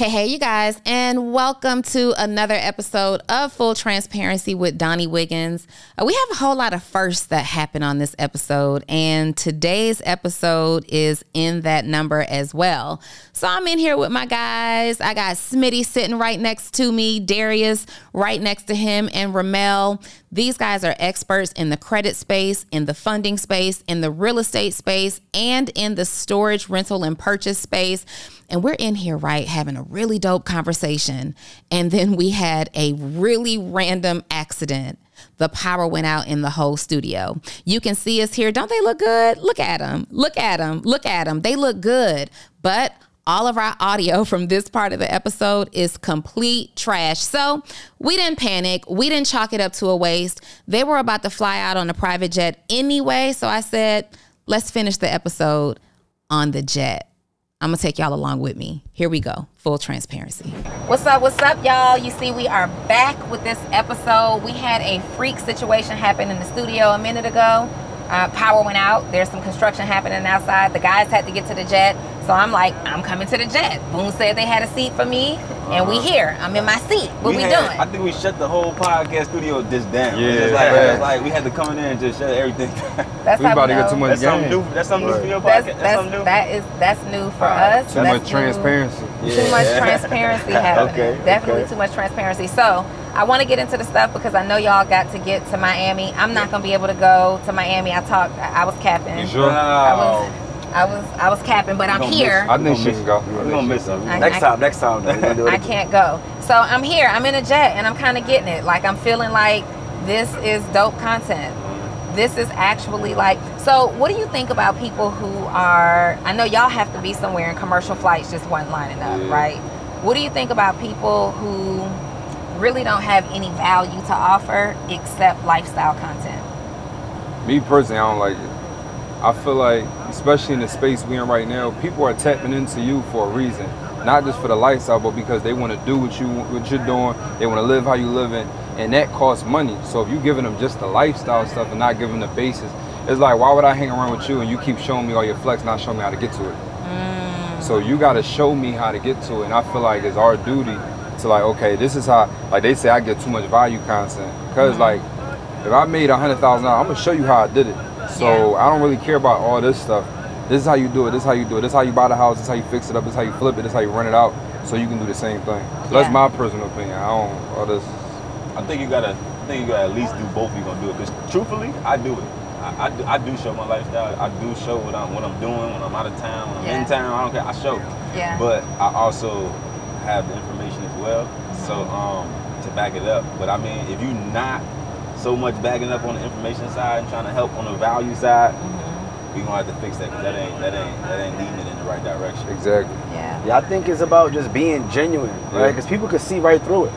Hey, hey, you guys, and welcome to another episode of Full Transparency with Donni Wiggins. Uh, we have a whole lot of firsts that happen on this episode, and today's episode is in that number as well. So I'm in here with my guys. I got Smitty sitting right next to me, Darius right next to him, and Ramel. These guys are experts in the credit space, in the funding space, in the real estate space, and in the storage, rental, and purchase space. And we're in here, right, having a really dope conversation. And then we had a really random accident. The power went out in the whole studio. You can see us here. Don't they look good? Look at them. Look at them. Look at them. They look good. But all of our audio from this part of the episode is complete trash. So we didn't panic. We didn't chalk it up to a waste. They were about to fly out on a private jet anyway. So I said, let's finish the episode on the jet. I'm gonna take y'all along with me. Here we go. Full transparency. What's up? What's up, y'all? You see, we are back with this episode. We had a freak situation happen in the studio a minute ago. Uh, power went out. There's some construction happening outside. The guys had to get to the jet. So I'm like, I'm coming to the jet. Boom said they had a seat for me, and we uh-huh. here. I'm in my seat. What we, we had, doing? I think we shut the whole podcast studio just down. Yeah, it's like, it's like we had to come in there and just shut everything down. That's we how about we to get too much That's something new. That's something new for your podcast. That's, that's, something new. that is that's new for Alright. us. Too That's much new. transparency. Too much transparency happening. Okay, Definitely okay. too much transparency. So I want to get into the stuff because I know y'all got to get to Miami. I'm not gonna be able to go to Miami. I talked. I I was capping. You sure? I was. I was. I was capping, but I'm gonna here. I think Gonna she can go. You're gonna miss it. I- Next I- time, next time. though. We're gonna do it I can't go. So I'm here. I'm in a jet, and I'm kind of getting it. Like I'm feeling like this is dope content. This is actually like. So, what do you think about people who are? I know y'all have to be somewhere, and commercial flights just weren't lining up, Yeah. right? What do you think about people who really don't have any value to offer except lifestyle content? Me personally, I don't like it. I feel like, especially in the space we're in right now, people are tapping into you for a reason. Not just for the lifestyle, but because they want to do what you what you're doing. They want to live how you living, and that costs money. So if you're giving them just the lifestyle stuff and not giving them the basis, it's like why would I hang around with you and you keep showing me all your flex, not showing me how to get to it? Mm. So you got to show me how to get to it, and I feel like it's our duty to like, okay, this is how. Like they say, I get too much value content because mm. like if I made a hundred thousand dollars, I'm gonna show you how I did it. So I don't really care about all this stuff. This is how you do it. This is how you do it. This is how you buy the house. This is how you fix it up. This is how you flip it. This is how you rent it out. So you can do the same thing. So Yeah. That's my personal opinion. I don't all this. I think you gotta. I think you gotta at least do both. if You gonna do it? Because truthfully, I do it. I, I, do, I do show my lifestyle. I do show what I'm what I'm doing when I'm out of town. When I'm Yeah. in town. I don't care. I show. Yeah. But I also have the information as well. So Mm-hmm. um, to back it up. But I mean, if you're not so much backing up on the information side and trying to help on the value side, Mm-hmm. we gonna have to fix that because that ain't that ain't that ain't leading it in the right direction. Exactly. yeah. Yeah, I think it's about just being genuine, right? Yeah. Because people can see right through it.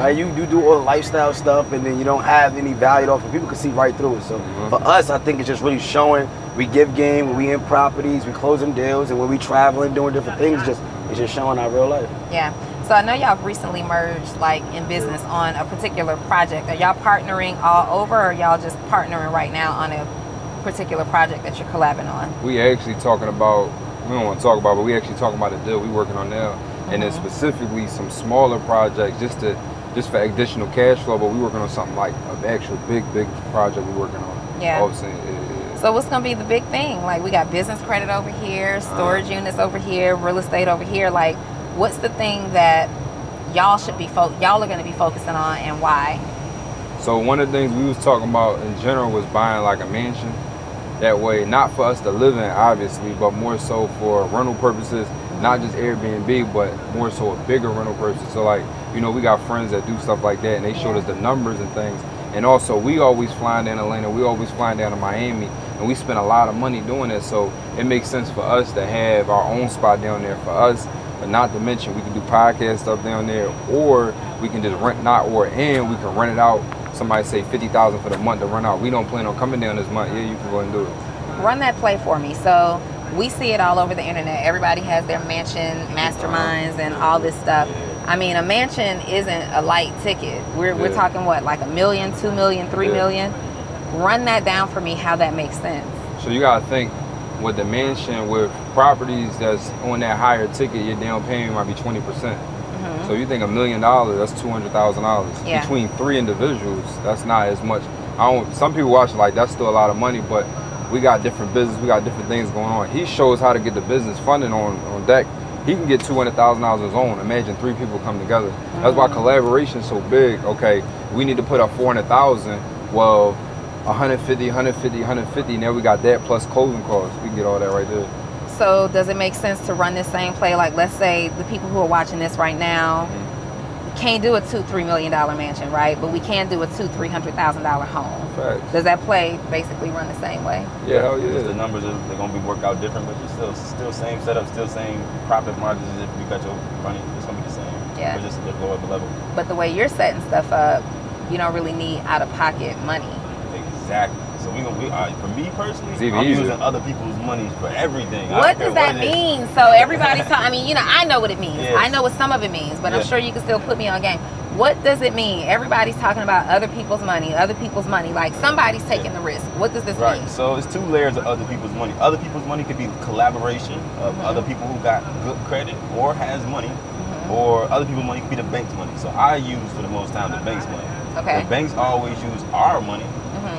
Right? You, you do all the lifestyle stuff and then you don't have any value off it. People can see right through it. So Mhm. for us, I think it's just really showing we give game when we in properties, we closing deals, and when we traveling, doing different things, just it's just showing our real life. Yeah. So I know y'all have recently merged like in business on a particular project. Are y'all partnering all over or y'all just partnering right now on a particular project that you're collabing on? We actually talking about. We don't want to talk about, but we actually talking about a deal we working on now, and then mm-hmm. specifically some smaller projects just to just for additional cash flow. But we working on something like an actual big, big project we working on. Yeah. All of a sudden, yeah, yeah. So what's gonna be the big thing? Like we got business credit over here, storage uh-huh. units over here, real estate over here. Like what's the thing that y'all should be fo- y'all are gonna be focusing on and why? So one of the things we was talking about in general was buying like a mansion. That way, not for us to live in, obviously, but more so for rental purposes, not just Airbnb, but more so a bigger rental purpose. So like, you know, we got friends that do stuff like that, and they showed us the numbers and things. And also, we always flying down to Atlanta, we always flying down to Miami, and we spend a lot of money doing that. So it makes sense for us to have our own spot down there for us. But not to mention, we can do podcast stuff down there, or we can just rent not or and we can rent it out. Somebody say fifty thousand for the month to rent out. We don't plan on coming down this month. Yeah, you can go and do it. Run that play for me. So we see it all over the internet. Everybody has their mansion masterminds and all this stuff. I mean, a mansion isn't a light ticket. We're, we're talking what, like a million, two million, three Yeah. million. Run that down for me. How that makes sense. So you gotta think with the mansion with properties that's on that higher ticket, your down payment might be twenty percent. Mm-hmm. So you think a million dollars, that's two hundred thousand dollars Yeah. between three individuals. That's not as much. I don't. Some people watch it like that's still a lot of money, but we got different business, we got different things going on. He shows how to get the business funding on on deck. He can get two hundred thousand dollars on his own. Imagine three people come together. That's why mm-hmm. collaboration is so big. Okay, we need to put up four hundred thousand. Well, 150, 150, 150. Now we got that plus closing costs. We can get all that right there. So does it make sense to run this same play? Like, let's say the people who are watching this right now mm-hmm. can't do a two, three million dollar mansion, right? But we can do a two, three hundred thousand dollar home. Facts. Does that play basically run the same way? Yeah, hell Just the numbers are they're gonna be worked out different, but it's still still same setup, still same profit margins if you got your money. It's gonna be the same. Yeah. But just a little lower level. But the way you're setting stuff up, you don't really need out of pocket money. Exactly. So we gonna we uh, for me personally, It's I'm easier. using other people's money for everything. What does that it is. mean? So everybody's talking. I mean, you know, I know what it means. Yes. I know what some of it means, but I'm sure you can still put me on game. What does it mean? Everybody's talking about other people's money, other people's money. Like somebody's taking the risk. What does this Right. mean? So it's two layers of other people's money. Other people's money could be collaboration of Mhm. other people who got good credit or has money, Mhm. or other people's money could be the bank's money. So I use for the most time the bank's money. Okay. The banks always use our money.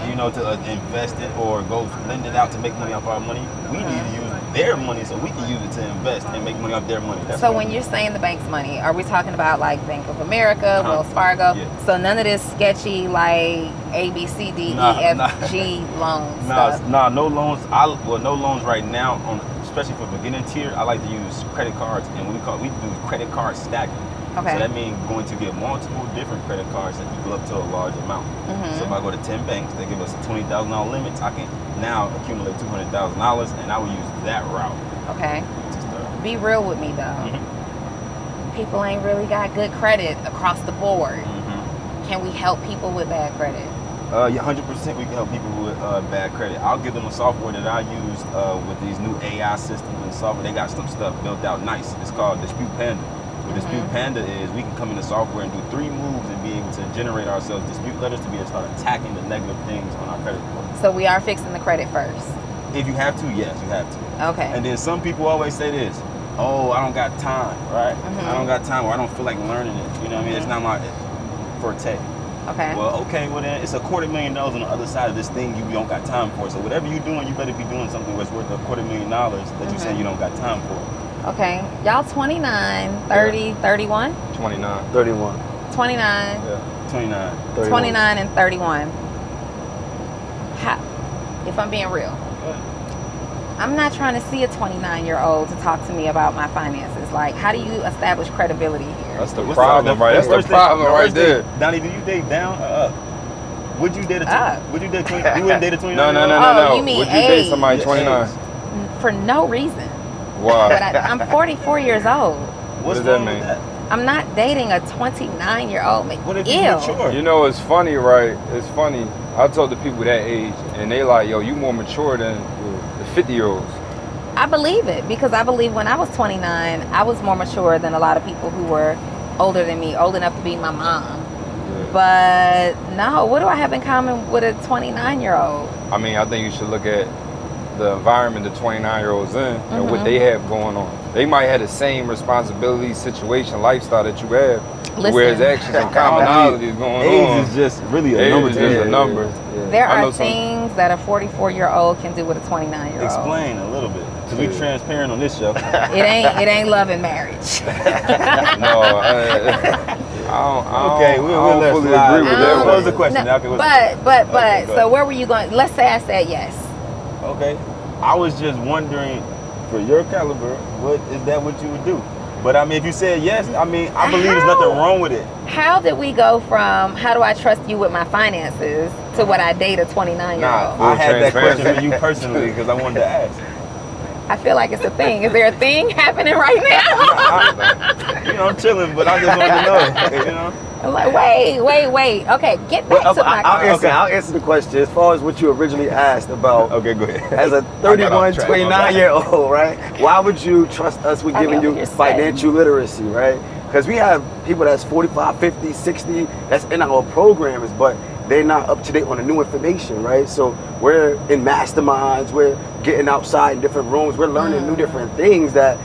You know, to uh, invest it or go lend it out to make money off our money. We need to use their money so we can use it to invest and make money off their money. That's So when you're saying the bank's money, are we talking about like Bank of America, Uh-huh. Wells Fargo? Yeah. So none of this sketchy like A B C D E Nah, F nah. G loan Nah, stuff. nah, no loans. I well, no loans right now. On especially for beginning tier, I like to use credit cards, and we call we do credit card stacking. Okay. So that means going to get multiple different credit cards that equal up to a large amount. Mhm. So if I go to ten banks, they give us a twenty thousand dollar limits. I can now accumulate two hundred thousand dollars, and I will use that route Okay. Be real with me though. Mhm. People ain't really got good credit across the board. Mhm. Can we help people with bad credit? Uh, yeah, hundred percent. We can help people with uh, bad credit. I'll give them a software that I use uh, with these new AI systems and software. They got some stuff built out nice. It's called Dispute Panda. Dispute. Panda is, we can come into software and do three moves and be able to generate ourselves dispute letters to be able to start attacking the negative things on our credit report. So we are fixing the credit first. If you have to, yes, you have to. Okay. And then some people always say this, oh, I don't got time, right? Mhm. I don't got time or I don't feel like learning it. You know what I mean? It's Mhm. not my forte. okay. Well, okay, well then it's a quarter million dollars on the other side of this thing you don't got time for. So whatever you're doing, you better be doing something that's worth a quarter million dollars that you say you don't got time for. Okay. Y'all 29, 30, 31? 29. 31. 29, Yeah. 29. 31. 29 and 31. How, if I'm being real, I'm not trying to see a 29 year old to talk to me about my finances. Like, how do you establish credibility here? That's the What's problem, the, right? That's the first thing- problem the right first thing- there. Donni, do you date down or up? Would you date a Up. tw- Would you date 20, you wouldn't date a 29 No, no, no, year no. Oh, no. you mean Would you date somebody 29? For no reason. But Why? I, I'm 44 years old. What's does that mean? with that? I'm not dating a 29 year old. What if Ew. you mature? You know, it's funny, right? It's funny. I told the people that age, and they like, yo, you more mature than the 50 year olds. I believe it because I believe when I was 29, I was more mature than a lot of people who were older than me, old enough to be my mom. But no, what do I have in common with a 29 year old? I mean, I think you should look at the environment the 29 year olds in and what Mhm. they have going on. They might have the same responsibility, situation, lifestyle that you have, Listen. whereas actions and commonalities going Age on. is just really a Age number is to just me. a number. There I know are some- things that a 44 year old can do with a 29 year old. Explain a little bit, because we transparent on this show. It ain't it ain't love and marriage. no, I, I don't, I Okay, don't, we'll- we'll don't fully agree with that. What was one. the question? No, Okay, what's- but but but Okay, so where were you going? Let's say I said yes. Okay. I was just wondering, for your caliber, what is that what you would do? But I mean, if you said yes, I mean, I believe there's nothing wrong with it. How did we go from how do I trust you with my finances to what I date a 29 year old? Nah, old? I had that question for you personally because I wanted to ask. I feel like it's a thing. Is there a thing happening right now? I, you know, I'm chilling, but I just wanted to know. You know, I'm like, wait, wait, wait. Okay, get back Well, to my. I, will answer, Okay. I'll answer the question as far as what you originally asked about. okay, go ahead. As a 31, 29 year old, right? Why would you trust us with giving you you're saying. financial literacy, right? Because we have people that's 45, 50, 60 that's in our programs, but they're not up to date on the new information, right? So we're in masterminds, we're getting outside in different rooms, we're learning new mm. different things that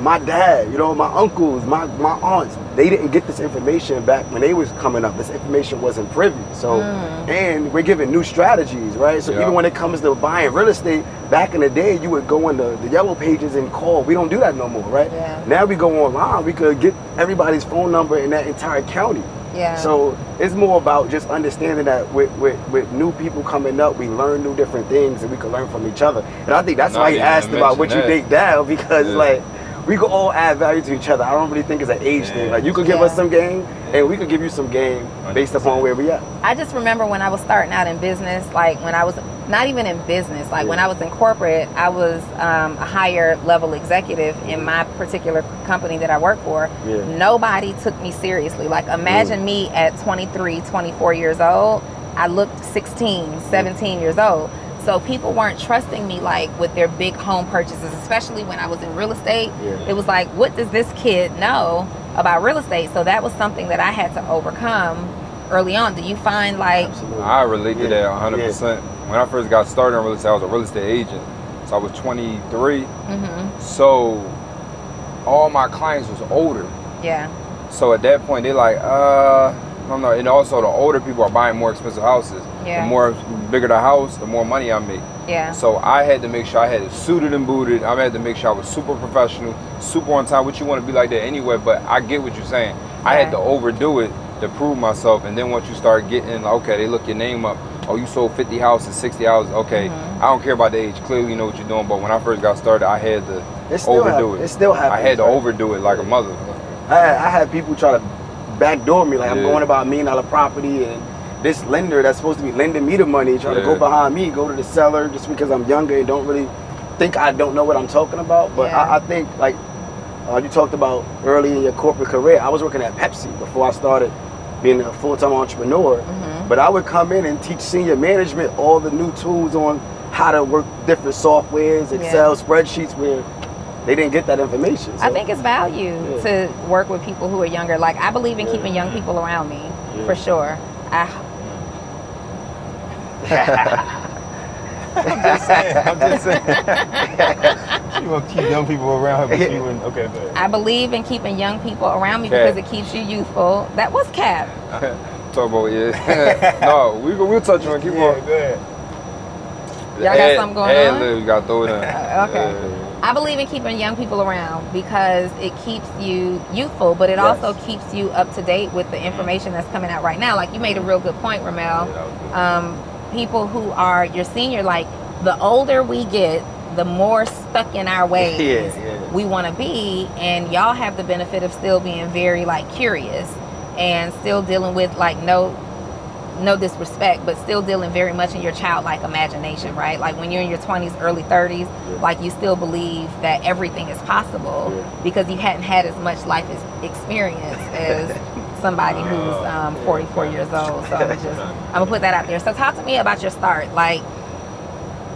my dad, you know, my uncles, my, my aunts, they didn't get this information back when they was coming up. This information wasn't privy. So, mm. and we're giving new strategies, right? So Yeah. even when it comes to buying real estate, back in the day, you would go in the, the yellow pages and call. We don't do that no more, right? Yeah. Now we go online. We could get everybody's phone number in that entire county. Yeah. So it's more about just understanding that with, with, with new people coming up, we learn new different things and we can learn from each other. And I think that's Not why he asked about what mention you think now because Yeah. like we could all add value to each other. I don't really think it's an age thing. Like you could give us some game and we could give you some game based upon where we at. I just remember when I was starting out in business, like when I was not even in business, like when I was in corporate, I was um, a higher level executive in my particular company that I work for. Yeah. Nobody took me seriously. Like imagine me at 23, 24 years old. I looked 16, 17 years old. So people weren't trusting me like with their big home purchases, especially when I was in real estate. Yeah. It was like, what does this kid know about real estate? So that was something that I had to overcome early on. Do you find like Absolutely. I relate to Yeah, that 100. percent When I first got started in real estate, I was a real estate agent. So I was 23. mhm, So all my clients was older. yeah, So at that point, they're like, uh, I don't know. And also, the older people are buying more expensive houses. Yeah. The more bigger the house, the more money I make. yeah. So I had to make sure I had it suited and booted. I had to make sure I was super professional, super on time. Which you want to be like that anyway. But I get what you're saying. I had to overdo it to prove myself. And then once you start getting, okay, they look your name up. Oh, you sold 50 houses, 60 houses. Okay, Mm-hmm. I don't care about the age. Clearly, you know what you're doing. But when I first got started, I had to It still overdo hap- it. it still I had to right? overdo it like a mother. I had, I had people try to backdoor me, like I'm going about a million dollar property, and this lender that's supposed to be lending me the money trying to go behind me, go to the seller just because I'm younger and don't really think I don't know what I'm talking about. But Yeah. I, I think like uh, you talked about early in your corporate career, I was working at Pepsi before I started being a full time entrepreneur. Mm-hmm. But I would come in and teach senior management all the new tools on how to work different softwares, Excel spreadsheets, where they didn't get that information. I think it's value Yeah. to work with people who are younger. Like I believe in Yeah. keeping young people around me Yeah. for sure. I I'm just saying. I'm just saying. she gonna keep young people around her, but she wouldn't. Okay, but I believe in keeping young people around me Okay. because it keeps you youthful. That was cap. Talk about yeah. no, we we'll touch on. Keep yeah, on. go ahead. Y'all got something going ad on? lib, you got to throw it in. Uh, okay. Yeah. I believe in keeping young people around because it keeps you youthful, but it Yes. also keeps you up to date with the information that's coming out right now. Like you made a real good point, Ramel. Yeah, that was good. People who are your senior, like the older we get, the more stuck in our ways Yeah, yeah. we want to be, and y'all have the benefit of still being very like curious and still dealing with like no no disrespect, but still dealing very much in your childlike imagination, right? Like when you're in your 20s, early 30s, like you still believe that everything is possible Yeah. because you hadn't had as much life as experience as somebody who's um, 44 years old. So I'm just, I'm gonna put that out there. So talk to me about your start. Like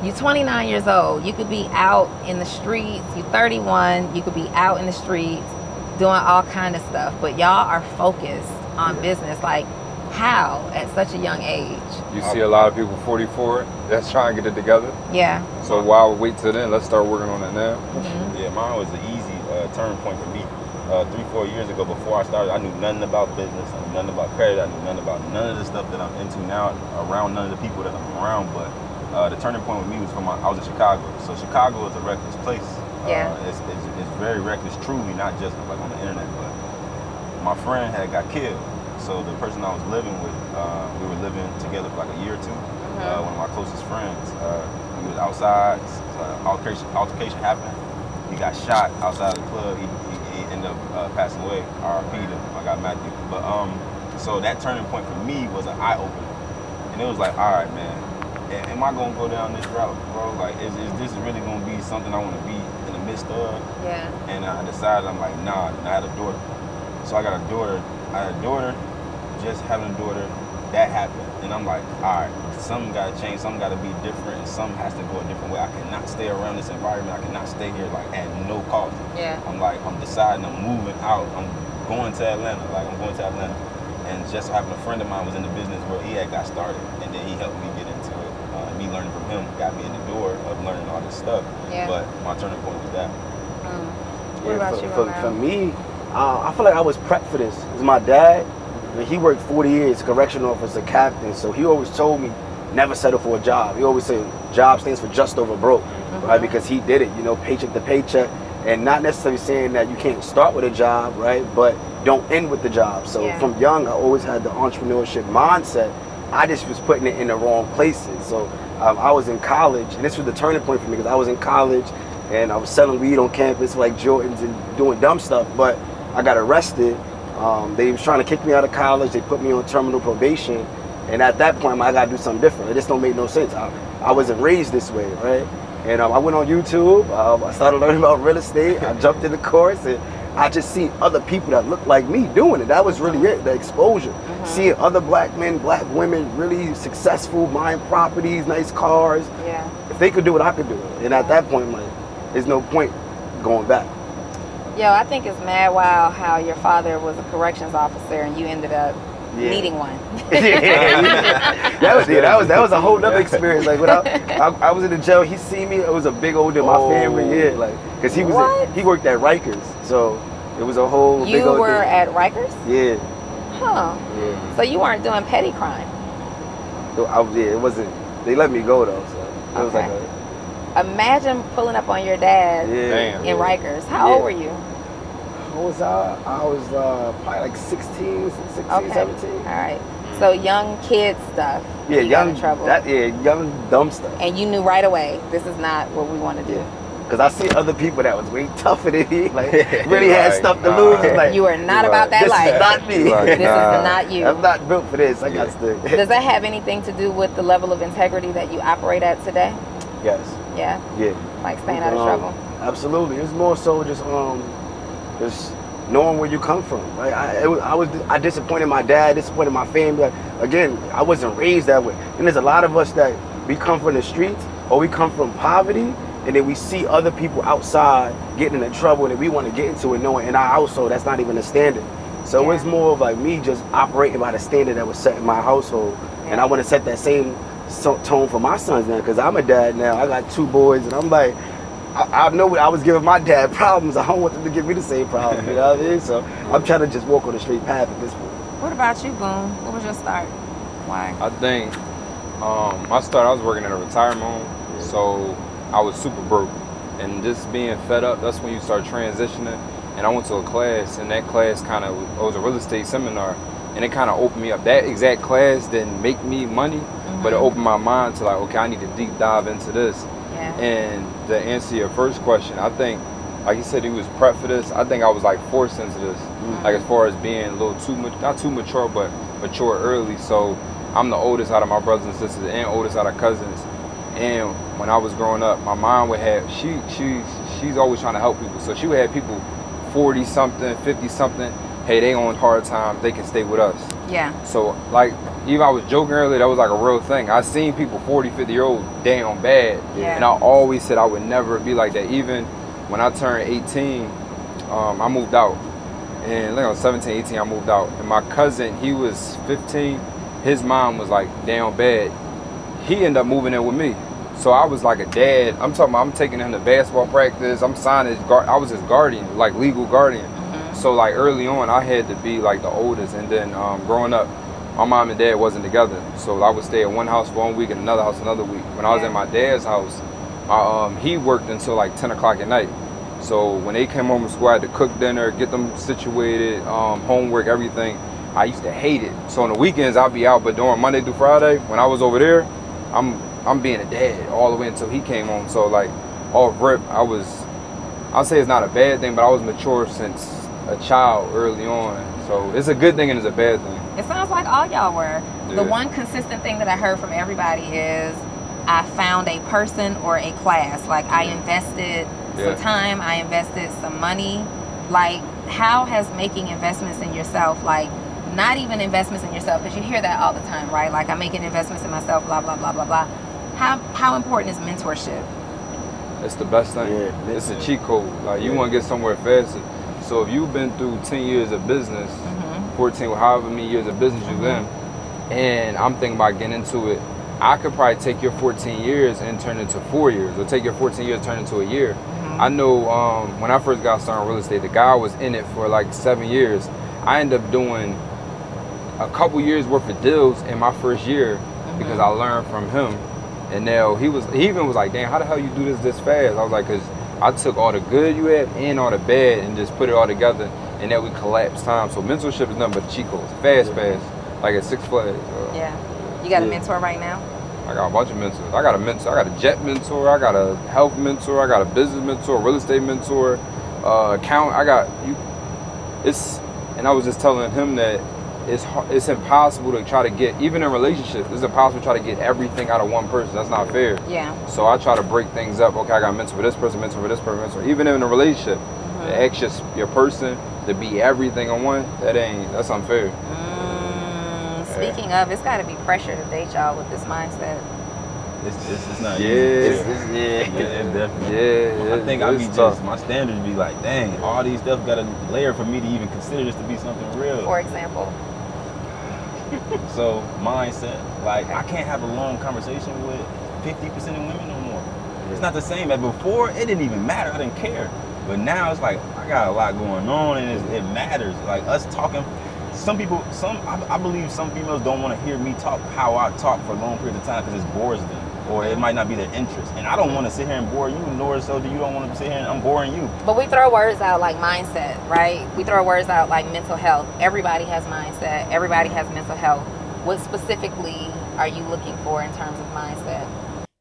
you're 29 years old. You could be out in the streets. You're 31. You could be out in the streets doing all kind of stuff. But y'all are focused on business. Like how at such a young age? You see a lot of people 44 that's trying to get it together. Yeah. So why wait till then? Let's start working on it now. Yeah, mine was an easy uh, turn point for me. Uh, three, four years ago, before I started, I knew nothing about business. I knew nothing about credit. I knew nothing about none of the stuff that I'm into now. Around none of the people that I'm around. But uh, the turning point with me was from my, I was in Chicago. So Chicago is a reckless place. Yeah. Uh, it's, it's, it's very reckless, truly, not just like on the internet. But my friend had got killed. So the person I was living with, uh, we were living together for like a year or 2 Uh, one of my closest friends. Uh, we was outside. Uh, altercation, altercation happened. He got shot outside the club. He, he, he ended up uh, passing away. R.I.P. to my guy Matthew. But um, so that turning point for me was an eye opener, and it was like, all right, man, am I gonna go down this route, bro? Like, is, is this really gonna be something I want to be in the midst of? Yeah. And I decided, I'm like, nah. And I had a daughter. So I got a daughter. I had a daughter, just having a daughter, that happened. And I'm like, all right, something got to change. Something got to be different. And something has to go a different way. I cannot stay around this environment. I cannot stay here, like, at no cost. Yeah. I'm like, I'm deciding I'm moving out. I'm going to Atlanta. Like, I'm going to Atlanta. And just so happened a friend of mine was in the business where he had got started, and then he helped me get into it. Uh, me learning from him got me in the door of learning all this stuff. Yeah. But my turning point was that. Mm. What Yeah, about for, you, for, Romeo? for me, uh, I feel like I was prepped for this. 'Cause my dad, Mean, he worked 40 years, correctional officer, captain. So he always told me never settle for a job. He always said job stands for just over broke, Mm-hmm. right? Because he did it, you know, paycheck to paycheck, and not necessarily saying that you can't start with a job, right? But don't end with the job. So Yeah. from young, I always had the entrepreneurship mindset. I just was putting it in the wrong places. So um, I was in college, and this was the turning point for me because I was in college and I was selling weed on campus like Jordans and doing dumb stuff. But I got arrested. Um, they was trying to kick me out of college. They put me on terminal probation, and at that point, I got to do something different. It just don't make no sense. I, I wasn't raised this way, right? And um, I went on YouTube. Um, I started learning about real estate. I jumped in the course, and I just seen other people that looked like me doing it. That was really it. The exposure, seeing other black men, black women, really successful, buying properties, nice cars. Yeah. If they could do it, I could do it. And at that point, like, there's no point going back. Yo, I think it's mad wild how your father was a corrections officer and you ended up Yeah. needing one. yeah, that was yeah, that was that was a whole nother experience. Like when I, I, I was in the jail, he seen me. It was a big old deal. My Oh. family, yeah, like because he was What? he worked at Rikers, so it was a whole big you old were deal. at Rikers? yeah, Huh. yeah. So you weren't doing petty crime. So I was yeah, it wasn't. They let me go though, so it was like Okay. a Imagine pulling up on your dad yeah. In Rikers. How Yeah. old were you? How was I? I was uh, probably like 16, 16, Okay. 17. All right. So young kid stuff. Yeah, you got young in trouble. That, yeah, young dumb stuff. and you knew right away this is not what we want to do. Because I see other people that was way tougher than me, like really had Right. stuff to Nah. lose. Like, You are not Right. about that this life. is not me. Right. this Nah. is not you. I'm not built for this. I got Yeah. to. Does that have anything to do with the level of integrity that you operate at today? yes. Yeah, Yeah. like staying out of Um, trouble. Absolutely. It's more so just um, just knowing where you come from. Right. I, it was, I was I disappointed my dad, disappointed my family. Like, again, I wasn't raised that way. And there's a lot of us that we come from the streets or we come from poverty. And then we see other people outside getting into trouble and we want to get into it knowing in our household that's not even a standard. So Yeah. it's more of like me just operating by the standard that was set in my household. And I want to set that same tone for my sons now because I'm a dad now. I got two boys and I'm like, I, I know I was giving my dad problems. I don't want them to give me the same problem. You know what I mean? So I'm trying to just walk on the straight path at this point. What about you, Boom? What was your start? Why? I think um, I started. I was working at a retirement home, so I was super broke, and just being fed up. That's when you start transitioning. And I went to a class, and that class kind of was a real estate seminar, and it kind of opened me up. That exact class didn't make me money, but it opened my mind to like, okay, I need to deep dive into this. Yeah. And to answer your first question, I think, like you said, he was prepped for this. I think I was like forced into this, mm-hmm. like as far as being a little too much, not too mature, but mature early. So I'm the oldest out of my brothers and sisters, and oldest out of cousins. And when I was growing up, my mom would have she she she's always trying to help people. So she would have people 40 something, 50 something. Hey, they on hard times. They can stay with us. Yeah. So like even I was joking earlier, that was like a real thing. I seen people 40, 50 year old damn bad. Yeah. And I always said I would never be like that. Even when I turned 18, um, I moved out. And like I was 17, 18, I moved out. And my cousin, he was 15. His mom was like damn bad. He ended up moving in with me. So I was like a dad. I'm talking about I'm taking him to basketball practice. I'm signing his guard. I was his guardian, like legal guardian. So like early on, I had to be like the oldest. And then um, growing up, my mom and dad wasn't together. So I would stay at one house for one week and another house another week. When I was in my dad's house, I, um, he worked until like 10 o'clock at night. So when they came home from school, I had to cook dinner, get them situated, um, homework, everything. I used to hate it. So on the weekends, I'd be out, but during Monday through Friday, when I was over there, I'm I'm being a dad all the way until he came home. So like, off rip, I was, I'll say it's not a bad thing, but I was mature since a child early on. So it's a good thing and it's a bad thing. It sounds like all y'all were. The one consistent thing that I heard from everybody is I found a person or a class. Like I invested Yeah. some time, I invested some money. Like how has making investments in yourself, like not even investments in yourself, because you hear that all the time, right? Like I'm making investments in myself, blah blah blah blah blah. How how important is mentorship? It's the best thing. Yeah, it's a yeah. cheat code. Like you Yeah. want to get somewhere faster. So if you've been through 10 years of business, Mm-hmm. 14, however many years of business you've in, and I'm thinking about getting into it. I could probably take your 14 years and turn it into four years, or take your 14 years and turn it into a year. I know um, when I first got started in real estate, the guy was in it for like seven years. I ended up doing a couple years worth of deals in my first year because I learned from him. And now he was he even was like, "Damn, how the hell you do this this fast?" I was like, "Cause I took all the good you had and all the bad and just put it all together, and then we collapse time." So mentorship is nothing but cheat codes, fast, fast, like at Six Flags. Uh, Yeah. You got a Yeah. mentor right now? I got a bunch of mentors. I got a mentor. I got a jet mentor. I got a health mentor. I got a business mentor, real estate mentor, uh, account. I got you. It's and I was just telling him that it's it's impossible to try to get even in relationships. It's impossible to try to get everything out of one person. That's not fair. Yeah. So I try to break things up. Okay, I got a mentor for this person, mentor for this person, mentor. Even in a relationship, to ask your, your person to be everything on one. That ain't. That's unfair. Mm, speaking of, it's got to be pressure to date y'all with this mindset. It's, it's, it's not Yeah. easy. It's, It's, it's, yeah, yeah. it's definitely. Yeah. I think it- I be tough. just my standards be like, dang, all these stuff got a layer for me to even consider this to be something real. For example. So mindset, like I can't have a long conversation with 50% of women no more. It's not the same as before. It didn't even matter. I didn't care. But now it's like I got a lot going on, and it's, it matters. Like us talking. Some people, some I, I believe some females don't want to hear me talk how I talk for a long period of time because it bores them, or it might not be their interest. And I don't want to sit here and bore you, nor so do you don't want to sit here and I'm boring you. But we throw words out like mindset, right? We throw words out like mental health. Everybody has mindset. Everybody has mental health. What specifically are you looking for in terms of mindset?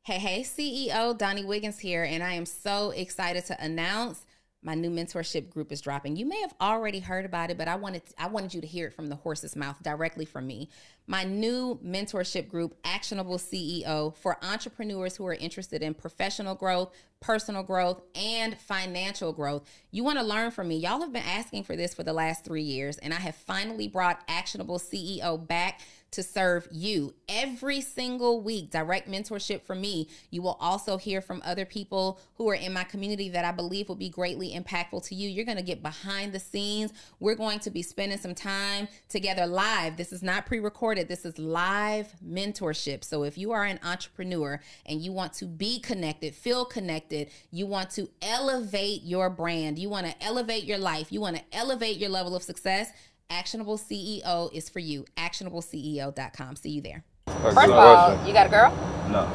Hey, hey, CEO Donni Wiggins here, and I am so excited to announce my new mentorship group is dropping. You may have already heard about it, but I wanted I wanted you to hear it from the horse's mouth directly from me. My new mentorship group, Actionable CEO, for entrepreneurs who are interested in professional growth, personal growth, and financial growth. You want to learn from me. Y'all have been asking for this for the last three years, and I have finally brought Actionable CEO back to serve you every single week. Direct mentorship from me. You will also hear from other people who are in my community that I believe will be greatly impactful to you. You're going to get behind the scenes. We're going to be spending some time together live. This is not pre recorded, this is live mentorship. So if you are an entrepreneur and you want to be connected, feel connected, you want to elevate your brand, you want to elevate your life, you want to elevate your level of success. Actionable CEO is for you. ActionableCEO.com. See you there. First of all, you got a girl? No.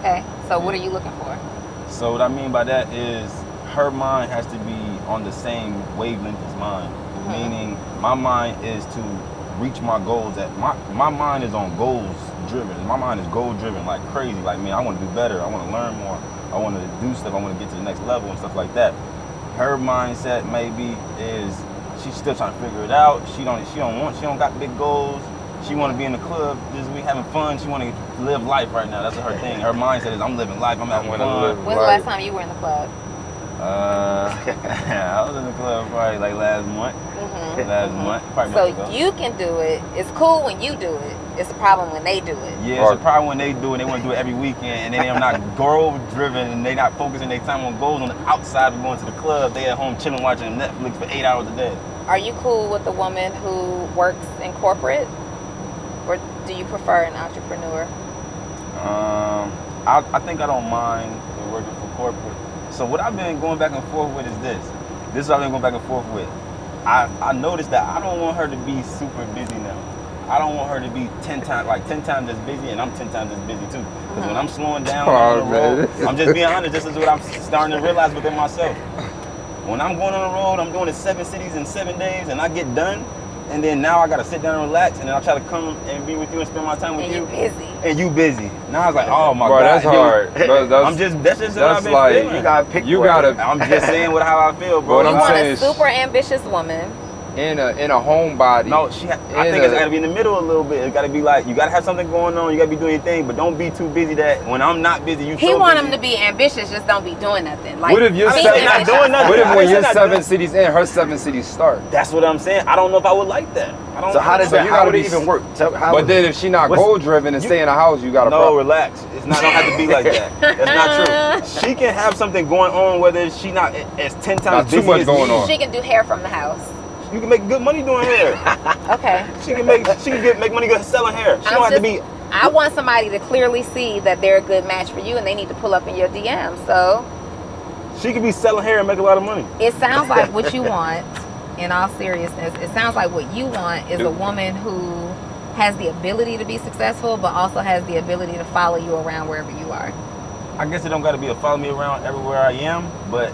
Okay. So what are you looking for? So what I mean by that is her mind has to be on the same wavelength as mine. Mm-hmm. Meaning my mind is to reach my goals at my my mind is on goals driven. My mind is goal driven like crazy. Like man, I want to do better. I want to learn more. I want to do stuff. I want to get to the next level and stuff like that. Her mindset maybe is she's still trying to figure it out. She don't she don't want she don't got big goals. She want to be in the club this week having fun. She want to live life right now. That's her thing. Her mindset is I'm living life. I'm having wanna fun. live When's the last time you were in the club? Uh, I was in the club probably like last month. Mhm. Last month, probably So month you can do it. It's cool when you do it. It's a problem when they do it. Yeah, it's a problem when they do it. They want to do it every weekend, and then they're not goal driven, and they not focusing their time on goals on the outside of going to the club. They at home chilling, watching Netflix for eight hours a day. Are you cool with a woman who works in corporate, or do you prefer an entrepreneur? Um, I, I think I don't mind working for corporate. So what I've been going back and forth with is this. This is what I've been going back and forth with. I, I noticed that I don't want her to be super busy now. I don't want her to be ten times like ten times as busy, and I'm ten times as busy too. Because when I'm slowing down on Oh, the road. I'm just being honest. This is what I'm starting to realize within myself. When I'm going on the road, I'm doing it seven cities in seven days, and I get done, and then now I gotta sit down and relax, and then I try to come and be with you and spend my time with And you you busy. and you busy. Now I was like, oh my Bro, god, that's hard. That- that's- I'm just that's just what that's I've been like- feeling. You gotta pick You gotta- I'm just saying what how I feel, bro. What You I'm want saying a is- super ambitious woman. In a in a homebody. no, she. Ha- I in think it's a- gotta be in the middle a little bit. It gotta be like you gotta have something going on. You gotta be doing your thing, but don't be too busy that when I'm not busy, you. He so want busy. him to be ambitious, just don't be doing nothing. Like, What if you're seven- not doing nothing? What if when said you're seven cities in, her seven cities start? That's what I'm saying. I don't know if I would like that. I don't. So how does So that? you How gotta would it be- even work? Tell, how But would- then if she not what's- goal driven and you- stay in the house, you got a No, problem. relax. It's not. Don't have to be like that. That's not true. She can have something going on, whether she not as ten times Not too much as going me. on. She can do hair from the house. You can make good money doing hair. Okay. she can make she can get make money selling hair. She I'm don't have to be. I want somebody to clearly see that they're a good match for you and they need to pull up in your DM. So She could be selling hair and make a lot of money. it sounds like what you want, in all seriousness, it sounds like what you want is a woman who has the ability to be successful, but also has the ability to follow you around wherever you are. I guess it don't got to be a follow me around everywhere I am, but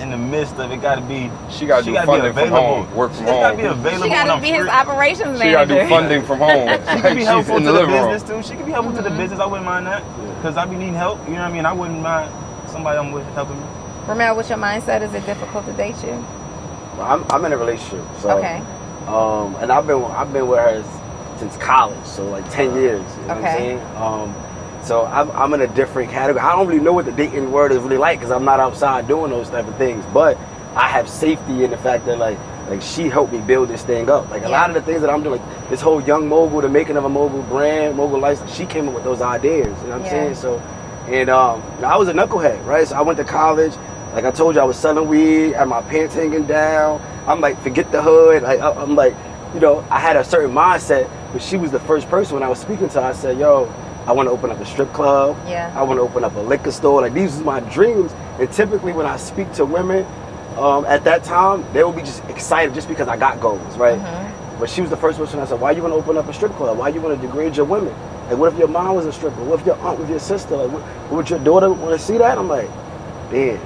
in the midst of it, got to be. She gotta do gotta funding from home, work from She got to be available. She got to be his free. operations She gotta do funding from home. She could be She's helpful in to the the business too. She could be helpful to the Mm-hmm. business. I wouldn't mind that because I be needing help. You know what I mean? I wouldn't mind somebody I'm with helping me. Ramel, what's your mindset? Is it difficult to date you? Well, I'm, I'm in a relationship. So, Okay. Um, and I've been I've been with her since college, so like ten years. You know what I'm Okay. saying? Um, so I'm, I'm in a different category. I don't really know what the dating word is really like because I'm not outside doing those type of things. But I have safety in the fact that like like she helped me build this thing up. Like a Yeah. lot of the things that I'm doing, like this whole young mogul, the making of a mogul brand, mogul lifestyle, she came up with those ideas. You know what I'm saying? So, and um, I was a knucklehead, right? So I went to college. Like I told you, I was selling weed, had my pants hanging down. I'm like, forget the hood. Like I'm like, you know, I had a certain mindset. But she was the first person when I was speaking to her. I said, yo, I want to open up a strip club. Yeah. I want to open up a liquor store. Like these are my dreams. And typically when I speak to women, um, at that time, they will be just excited just because I got goals, right? Mm-hmm. But she was the first person I said, why you want to open up a strip club? Why you want to degrade your women? Like, what if your mom was a stripper? What if your aunt was your sister? Like, what, would your daughter want to see that? I'm like, damn.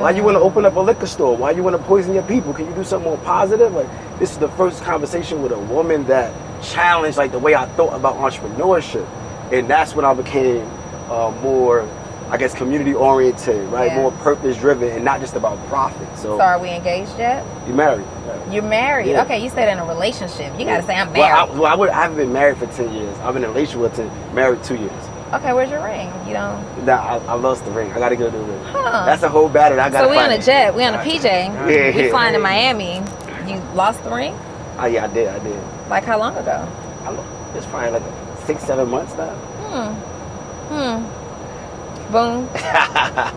Why you want to open up a liquor store? Why you want to poison your people? Can you do something more positive? Like, this is the first conversation with a woman that challenged like the way I thought about entrepreneurship, and that's when I became uh, more, I guess, community oriented, right? Yeah. More purpose driven, and not just about profit. So, So are we engaged yet? you married? You're married. Yeah. Okay, you said in a relationship. You got to say I'm Well, I, married. well, I, would, I haven't been married for 10 years. I've been in a relationship for 10, married two years. okay, where's your ring? You don't. Nah, I, I lost the ring. I got to get a new ring. Huh. That's a whole battle. I got So we on a jet. We on a PJ. Yeah, we flying to Miami. You lost the ring? Oh, yeah, I did. I did. Like how long ago? I it's probably like six, seven months now. Hmm. Hmm. Boom.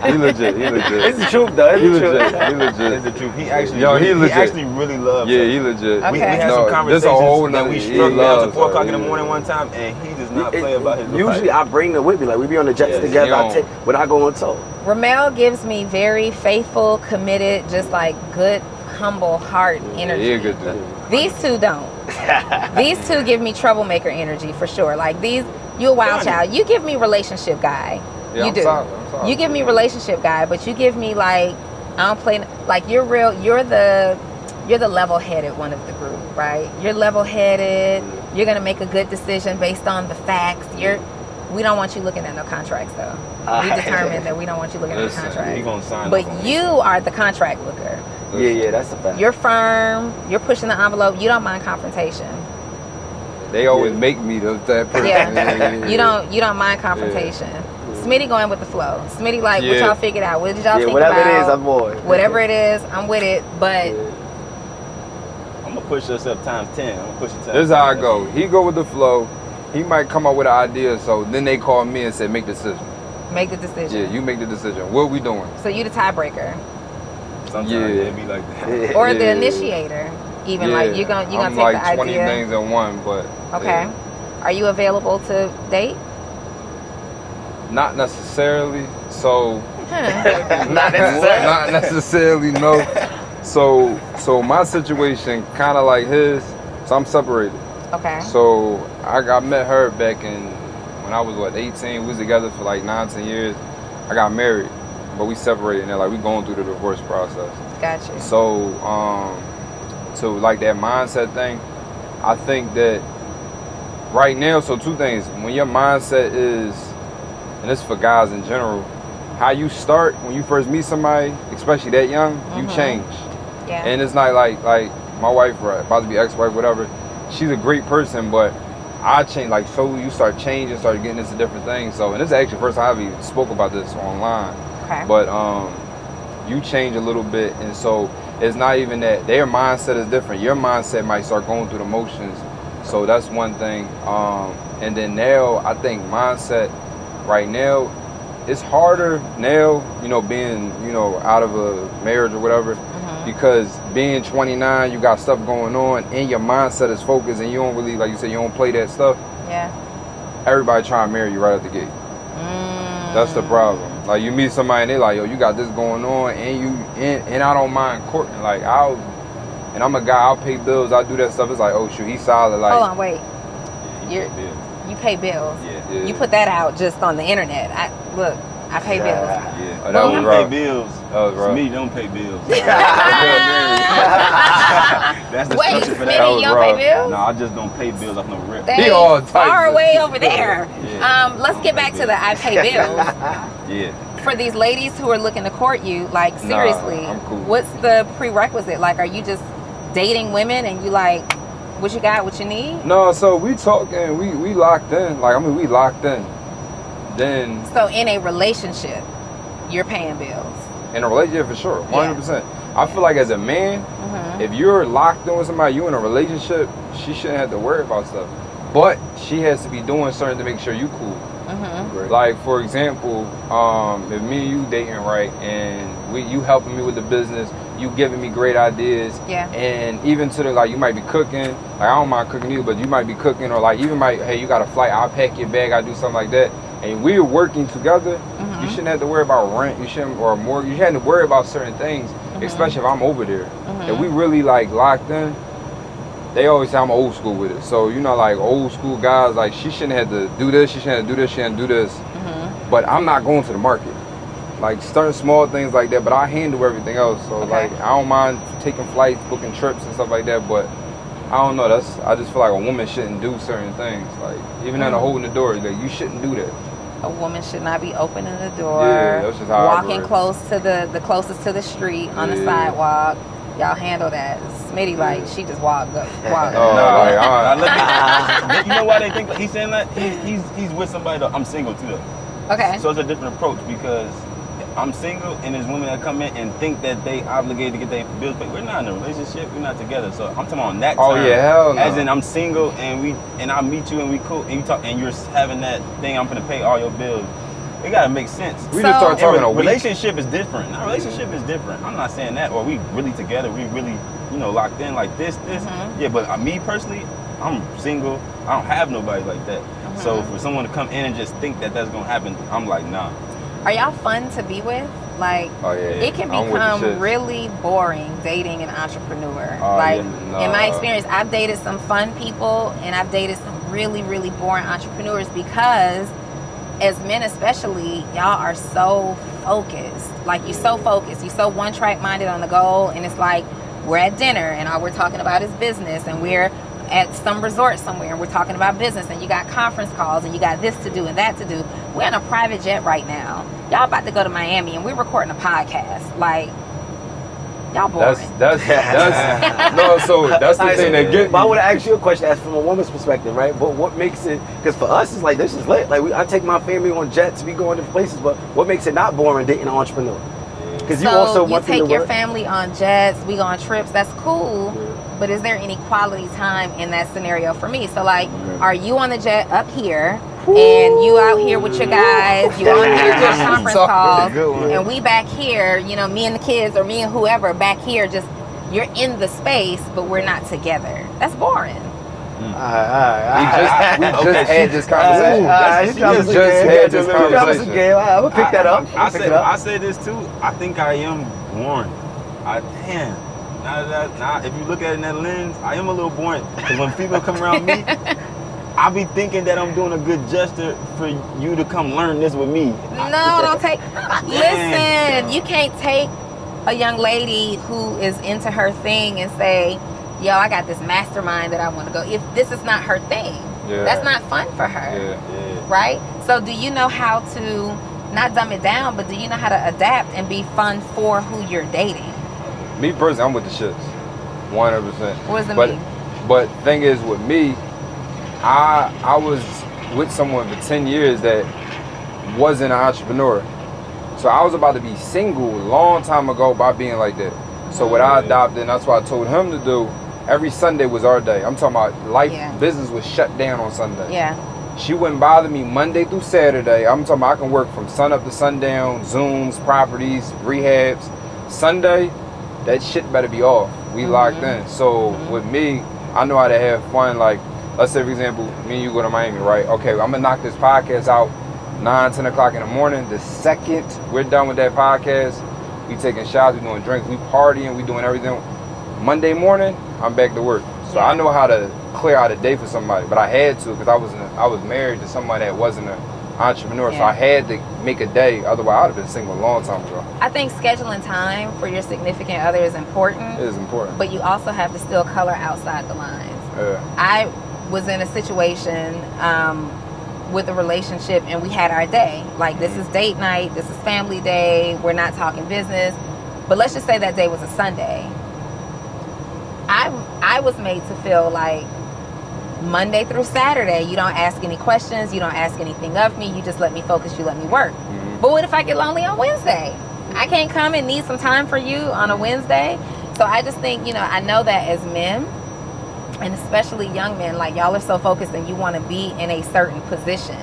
He legit. He legit. It's legit. the truth, though. It's He the truth. legit. He That's legit. the truth. He actually, Yo, he really, he, legit. actually really loves. Yeah, her. he legit. Okay. We, we had No, some this a conversations whole that nother- we he struck down to loves four her, o'clock in the yeah. morning one time, and he does not It- play about his. Usually, life. I bring them with me. Like we be on the jets Yeah, together. I take when I go on tour. Ramel gives me very faithful, committed, just like good, humble heart energy. Yeah, he a good dude. These two don't. these two give me troublemaker energy for sure. Like these, you a wild child. You give me relationship guy. Yeah, you I'm do. I'm solid. You give me relationship guy, but you give me like I don't play like you're real. You're the you're the level-headed one of the group, right? You're level-headed. Mm-hmm. You're gonna make a good decision based on the facts. You're. We don't want you looking at no contracts though. We determined that we don't want you looking Listen, at the he contract. gonna sign. But up me. you are the contract looker. Yeah, yeah, that's a fact. You're firm. You're pushing the envelope. You don't mind confrontation. They always make me the, that person. Yeah. You don't. You don't mind confrontation. Smitty going with the flow. Smitty like, what y'all figured out? What did y'all yeah, think whatever about? it is, I'm on. whatever it is, I'm with it. But I'm gonna push this up times ten. I'm gonna push it. This is how I go. He go with the flow. He might come up with an idea, so then they call me and say, make the decision. make the decision. Yeah, you make the decision. What we doing? So you the tiebreaker Sometimes Yeah. yeah. it be like that. Yeah. or the Yeah. initiator. Even like you're gonna you gonna I'm take like the 20 idea. things in one, but Okay. yeah. Are you available to date? not necessarily. So hmm. Not necessarily. not necessarily. No. So so my situation kind of like his. So I'm separated. Okay. So I got met her back in when I was what 18. We was together for like nine, ten years. I got married, but we separated and like we going through the divorce process. Gotcha. So um, so like that mindset thing, I think that right now. So two things. When your mindset is, and this for guys in general, how you start when you first meet somebody, especially that young, you Mhm. change. yeah. And it's not like like my wife, right, about to be ex-wife, whatever. She's a great person, but I change like so you start changing, start getting into different things. So and this is actually first time I've even spoke about this online. okay. But um you change a little bit and so it's not even that their mindset is different. Your mindset might start going through the motions. So that's one thing. Um and then now I think mindset right now it's harder now, you know, being, you know, out of a marriage or whatever. Because being 29, you got stuff going on, and your mindset is focused, and you don't really, like you said, you don't play that stuff. Yeah. Everybody trying to marry you right at the gate. Mm. That's the problem. Like you meet somebody and they like, yo, you got this going on, and you and, and I don't mind courting. Like I'll, and I'm a guy. I'll pay bills. I do that stuff. It's like, oh shoot, he's solid. Like Hold on, wait. Yeah, You're- pay bills. You pay bills. Yeah. Yeah. You put that out just on the internet. I look. I pay bills. Yeah. Yeah. Oh, that was don't pay bills. That was To rough. me, don't pay bills. That's the Wait, structure for Smitty, that. That was you don't pay bills? No, I just don't pay bills off no rip. They He all far away over there. Yeah. Um, let's get back to the I pay bills. Yeah. For these ladies who are looking to court you, like Nah, seriously, I'm cool. what's the prerequisite? Like, are you just dating women and you like what you got, what you need? No, so we talking, we we locked in. Like I mean, we locked in. Then So in a relationship, you're paying bills. In a relationship for sure, 100. percent I feel like as a man, Mhm. if you're locked in with somebody, you in a relationship, she shouldn't have to worry about stuff. But she has to be doing something to make sure you cool. Mhm. Like for example, um, if me and you dating right, and we you helping me with the business, you giving me great ideas, Yeah. and even to the like you might be cooking, like I don't mind cooking you, but you might be cooking or like even might hey you got a flight, I'll pack your bag, I do something like that, and we're working together. Mhm. You shouldn't have to worry about rent. You shouldn't or mortgage. You shouldn't have to worry about certain things, Mm-hmm. especially if I'm over there. Mhm. If we really like locked in, they always say I'm old school with it. So you know, like old school guys, like she shouldn't have to do this, she shouldn't have to do this, she shouldn't do this. Mhm. But I'm not going to the market. Like certain small things like that, but I handle everything else. So Okay. like I don't mind taking flights, booking trips and stuff like that. But I don't know. That's I just feel like a woman shouldn't do certain things. Like even at Mm. a holding the door, like you shouldn't do that. A woman should not be opening the door, Yeah, that's just how walking operate. close to the the closest to the street on the sidewalk. Y'all handle that. Smitty like she just walked up. walk. Oh, Nah, like, nah, I- let me- you know why they think he's saying that? He, he's he's with somebody. Though. I'm single too. Though. Okay. So it's a different approach because I'm single and there's women that come in and think that they obligated to get their bills paid. We're not in a relationship. We're not together. So I'm talking on that. Oh, term. yeah, hell no. As in I'm single and we and I meet you and we cool and you talk and you're having that thing. I'm gonna pay all your bills. It gotta make sense. we So- just start talking re- a week. relationship is different. Now, relationship is different. I'm not saying that, or we really together. We really, you know, locked in like this, this. Mhm. Yeah, but uh, me personally, I'm single. I don't have nobody like that. So Mhm. for someone to come in and just think that that's gonna happen, I'm like, nah. Are y'all fun to be with? Like Oh yeah, it can I'm with the become really boring dating an entrepreneur. Oh, like yeah, in my experience, I've dated some fun people and I've dated some really, really boring entrepreneurs because as men especially, y'all are so focused. Like you're so focused. You're so one track minded on the goal and it's like we're at dinner and all we're talking about is business and we're at some resort somewhere and we're talking about business and you got conference calls and you got this to do and that to do. We're in a private jet right now. Y'all about to go to Miami and we're recording a podcast. Like y'all boring. That's that's that's no. So that's the thing that get But I me. would ask you a question as from a woman's perspective, right? But what makes it? Because for us, it's like this is lit. Like we, I take my family on jets, we go different places. But what makes it not boring dating an entrepreneur? Because you so also you want them take to your work. family on jets, we go on trips, that's cool. But is there any quality time in that scenario for me? So like, are you on the jet up here and you out here with your guys, you on here doing conference Sorry. calls, and we back here, you know, me and the kids or me and whoever back here just you're in the space, but we're not together. That's boring. Mm. Alright, alright, We just we just Okay, had this conversation. that's- Alright, she just- dropped us a had this You dropped us a conversation. game. Alright, I'm gonna pick that up. I, I Pick it said up. I say this too. I think I am boring. I damn. Now that now, if you look at it in that lens, I am a little boring. Because when people come around me, I be thinking that I'm doing a good gesture for you to come learn this with me. No, don't take. Listen, you can't take a young lady who is into her thing and say, "Yo, I got this mastermind that I want to go." If this is not her thing, Yeah. that's not fun for her, Yeah. Yeah. right? So, do you know how to not dumb it down, but do you know how to adapt and be fun for who you're dating? Me personally, I'm with the shits, 100. percent What does it But mean? but thing is with me, I I was with someone for 10 years that wasn't an entrepreneur. So I was about to be single a long time ago by being like that. So what I adopted, and that's what I told him to do. Every Sunday was our day. I'm talking about life, Yeah. business was shut down on Sunday. Yeah. She wouldn't bother me Monday through Saturday. I'm talking about I can work from sun up to sundown, Zooms, properties, rehabs. Sunday, that shit better be off. We Mm-hmm. locked in. So with me, I know how to have fun. Like, let's say for example, me and you go to Miami, right? Okay, I'm gonna knock this podcast out 9, 10 o'clock in the morning. The second we're done with that podcast, we taking shots, we doing drinks, we partying, we doing everything. Monday morning, I'm back to work. So I know how to clear out a day for somebody, but I had to because I was I was married to somebody that wasn't an entrepreneur, so I had to make a day. Otherwise, I'd have been single a long time ago. I think scheduling time for your significant other is important, It is important. but you also have to still color outside the lines. yeah. I was in a situation um, with a relationship and we had our day. Like, this is date night, this is family day, we're not talking business. But let's just say that day was a Sunday. I, I was made to feel like Monday through Saturday, you don't ask any questions, you don't ask anything of me, you just let me focus, you let me work. Mhm. But what if I get lonely on Wednesday? I can't come and need some time for you on a Wednesday. So I just think, you know, I know that as men, and especially young men, like y'all are so focused and you want to be in a certain position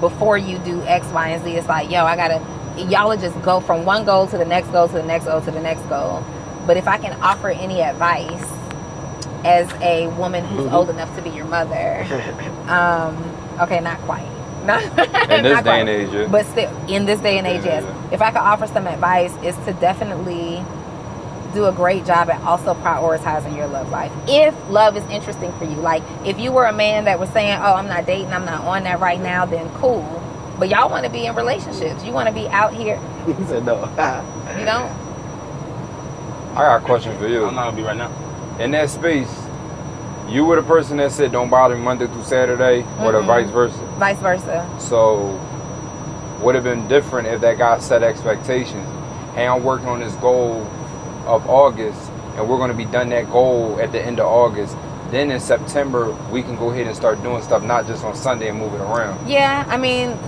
before you do X, Y, and Z. It's like, yo, I gotta, y'all just go from one goal to the next goal to the next goal to the next goal. But if I can offer any advice as a woman who's Mhm. old enough to be your mother, um, okay, not quite. Not, In this not day and age, yeah. But still, in this day and age, Yeah, yes. If I could offer some advice, is to definitely do a great job at also prioritizing your love life. If love is interesting for you, like if you were a man that was saying, "Oh, I'm not dating, I'm not on that right now," then cool. But y'all want to be in relationships. You want to be out here. he said no. You don't. I got a question for you. I'm not gonna be right now. In that space, you were the person that said don't bother me Monday through Saturday, or the mm-hmm. vice versa. Vice versa. So, would have been different if that guy set expectations. Hey, I'm working on this goal of August, and we're going to be done that goal at the end of August. Then in September, we can go ahead and start doing stuff, not just on Sunday and move it around. Yeah, I mean,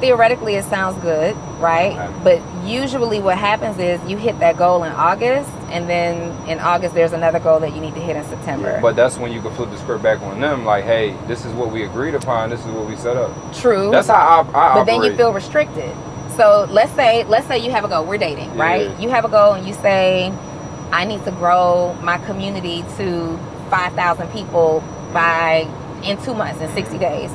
theoretically it sounds good, right? Right. But usually what happens is you hit that goal in August, and then in August there's another goal that you need to hit in September. But that's when you can flip the script back on them, like, hey, this is what we agreed upon, this is what we set up. True. That's how I, I but then you feel restricted. So let's say let's say you have a goal. We're dating, Yeah. right? You have a goal, and you say, I need to grow my community to five thousand people by in two months, in sixty days.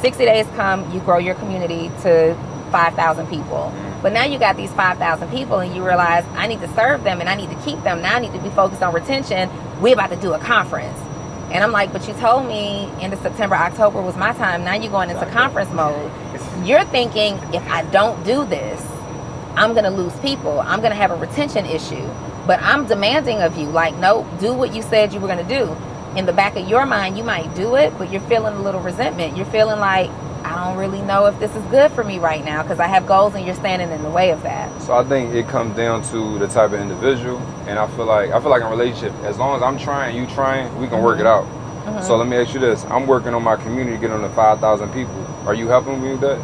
Sixty days come, you grow your community to five thousand people. But now you got these five thousand people, and you realize I need to serve them, and I need to keep them. Now I need to be focused on retention. We're about to do a conference. And I'm like, but you told me end of September, October was my time. Now you're going into conference mode. You're thinking, if I don't do this, I'm going to lose people. I'm going to have a retention issue. But I'm demanding of you, like, no, do what you said you were going to do. In the back of your mind, you might do it, but you're feeling a little resentment. You're feeling like, I don't really know if this is good for me right now because I have goals and you're standing in the way of that. So I think it comes down to the type of individual, and I feel like I feel like in a relationship, as long as I'm trying, you trying, we can work it out. Mhm. So let me ask you this: I'm working on my community, getting on to five thousand people. Are you helping me with that?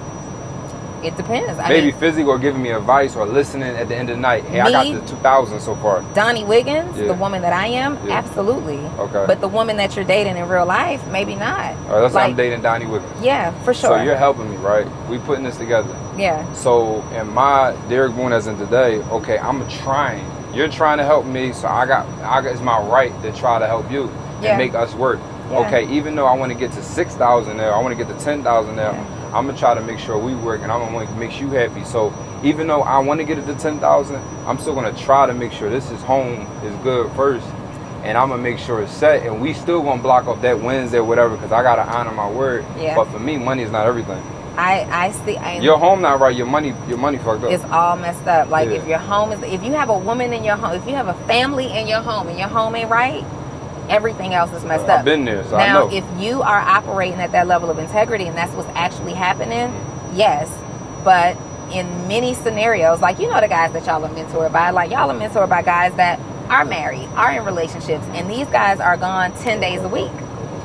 It depends. I Maybe mean, physical or giving me advice or listening at the end of the night. Hey, I got the two thousand so far. Donni Wiggins, Yeah. the woman that I am, Yeah. absolutely. Okay. But the woman that you're dating in real life, maybe not. All right, let's say I'm dating Donni Wiggins. Yeah, for sure. So you're helping me, right? We putting this together. yeah. So in my Derek Boone as in today, okay, I'm trying. You're trying to help me, so I got, I got it's my right to try to help you Yeah. and make us work. Yeah. Okay, even though I want to get to six thousand there, I want to get to ten thousand there. Yeah. I'm gonna try to make sure we work, and I'm gonna make you happy. So even though I want to get it to ten thousand, I'm still gonna try to make sure this is home is good first, and I'm gonna make sure it's set. And we still gonna block off that Wednesday or whatever, because I gotta honor my word. Yeah. But for me, money is not everything. I I see. I, Your home not right. Your money, your money fucked up. it's all messed up. Like Yeah. if your home is, if you have a woman in your home, if you have a family in your home, and your home ain't right, everything else is messed up. I've been there, so I now, if you are operating at that level of integrity, and that's what's actually happening, yes. But in many scenarios, like you know the guys that y'all are mentored by, like y'all are mentored by guys that are married, are in relationships, and these guys are gone ten days a week.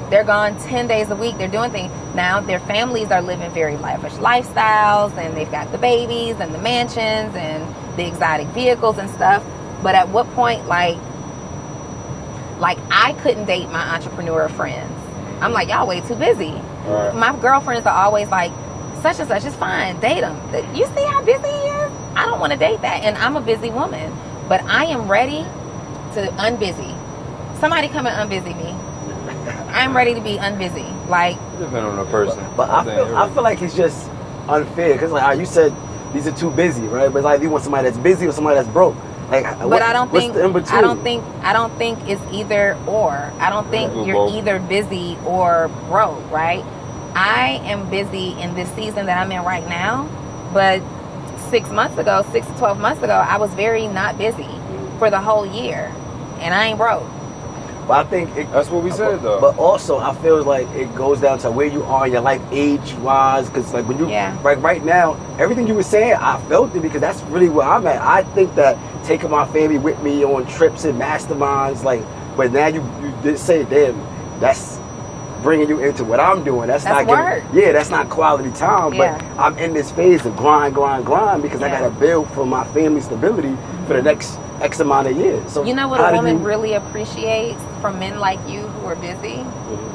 They're gone 10 days a week. They're doing things. Now, their families are living very lavish lifestyles and they've got the babies and the mansions and the exotic vehicles and stuff. But at what point, like, like I couldn't date my entrepreneur friends. I'm like, y'all way too busy. Right. My girlfriends are always like, such and such is fine. Date him. You see how busy he is? I don't want to date that. And I'm a busy woman. But I am ready to unbusy. Somebody come and unbusy me. I'm ready to be unbusy. Like Depending on the person. But I feel, I feel like it's just unfair because like how you said these are too busy, right? But like you want somebody that's busy or somebody that's broke. Like, but I don't think I don't think I don't think it's either or. I don't think Yeah. you're Both. either busy or broke, right? I am busy in this season that I'm in right now, but six months ago, six to twelve months ago, I was very not busy for the whole year, and I ain't broke. But I think it, That's what we said, though. But also, I feel like it goes down to where you are in your life, age wise. Because like when you, Yeah. like right now, everything you were saying, I felt it because that's really where I'm at. I think that taking my family with me on trips and masterminds, like, but now you you did say, damn, that's bringing you into what I'm doing. That's, That's not work. giving, yeah, that's not quality time. Yeah. But I'm in this phase of grind, grind, grind because I gotta build for my family stability for the next X amount of years. So You know what a woman you- really appreciates from men like you who are busy? Mm-hmm.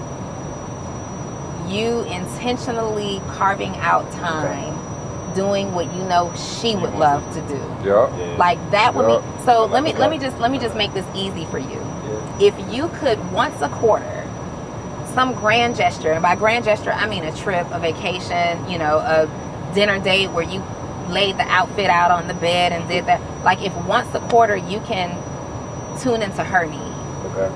You intentionally carving out time doing what you know she would mm-hmm. love to do. Yeah. Yeah. Like that would Yeah. be so let me let me just let me just make this easy for you. Yeah. If you could once a quarter some grand gesture, and by grand gesture I mean a trip, a vacation, you know, a dinner date where you laid the outfit out on the bed and did that. Like if once a quarter you can tune into her need. Okay.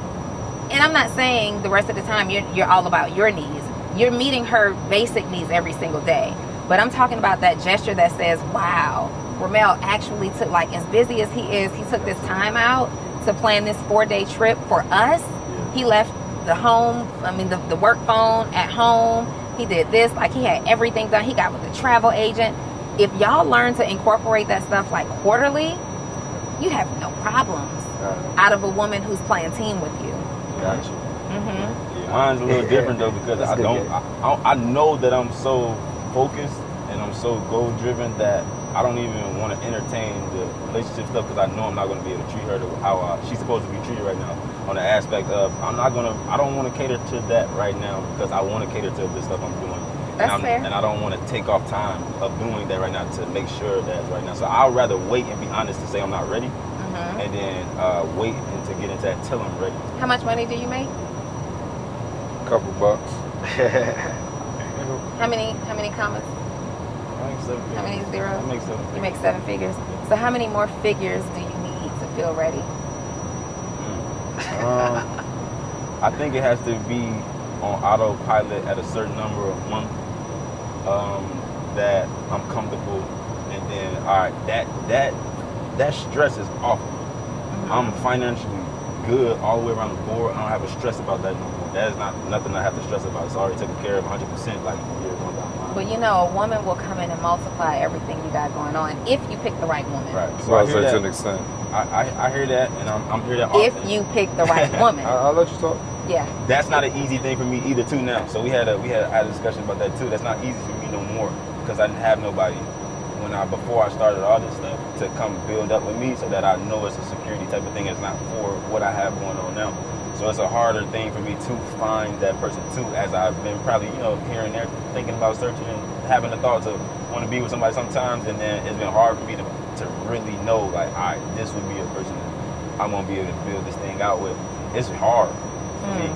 And I'm not saying the rest of the time you're, you're all about your needs. You're meeting her basic needs every single day. But I'm talking about that gesture that says, wow, Ramel actually took, like, as busy as he is, he took this time out to plan this four day trip for us. He left the home, I mean, the, the work phone at home. He did this, like, he had everything done. He got with the travel agent. If y'all learn to incorporate that stuff like quarterly, you have no problems Got out of a woman who's playing team with you. Got you. hmm Yeah, mine's a little different though because That's I don't. I, I I know that I'm so focused and I'm so goal driven that I don't even want to entertain the relationship stuff because I know I'm not going to be able to treat her to how uh, she's supposed to be treated right now. On the aspect of I'm not gonna. I don't want to cater to that right now because I want to cater to the stuff I'm doing. That's and I'm, fair. And I don't want to take off time of doing that right now to make sure that right now. So I'd rather wait and be honest to say I'm not ready, hmm and then uh, wait and to get into that till I'm ready. How much money do you make? A couple bucks. How many? How many commas? I make seven How many zeros? I make seven You make seven figures. So how many more figures do you need to feel ready? Um, I think it has to be on autopilot at a certain number of months um, that I'm comfortable, and then all right, that that that stress is off. of me. I'm financially good all the way around the board. I don't have a stress about that no more. That is not nothing I have to stress about. It's already taken care of 100 percent like years on down the line. Well, you know, a woman will come in and multiply everything you got going on if you pick the right woman. Right. So So I I say to an extent. I, I, I hear that, and I'm, I'm here that If you pick the right woman. I, I'll let you talk. yeah. that's not an easy thing for me either too now. So we had a we had, had a discussion about that too. That's not easy for me no more because I didn't have nobody when I before I started all this stuff to come build up with me so that I know it's a security type of thing. It's not for what I have going on now. So it's a harder thing for me to find that person too, as I've been probably you know here and there thinking about searching and having the thoughts of want to be with somebody sometimes, and then it's been hard for me to to really know like, all right, this would be a person I'm gonna be able to build this thing out with. It's hard for me.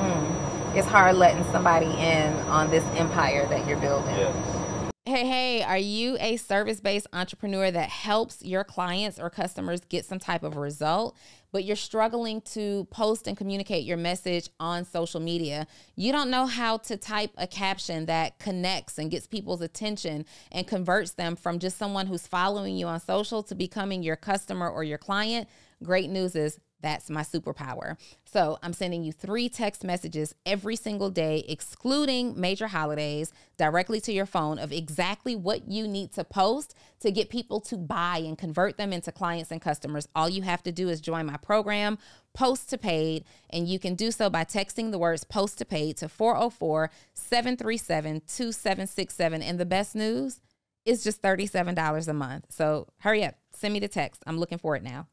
Mm. It's hard letting somebody in on this empire that you're building. Yes. Hey, hey, are you a service based entrepreneur that helps your clients or customers get some type of result, but you're struggling to post and communicate your message on social media? You don't know how to type a caption that connects and gets people's attention and converts them from just someone who's following you on social to becoming your customer or your client? Great news is that's my superpower. So I'm sending you three text messages every single day, excluding major holidays, directly to your phone of exactly what you need to post to get people to buy and convert them into clients and customers. All you have to do is join my program, Post to Paid, and you can do so by texting the words Post to Paid to 404 737 2767. And the best news is just $37 a month. So hurry up, send me the text. I'm looking for it now.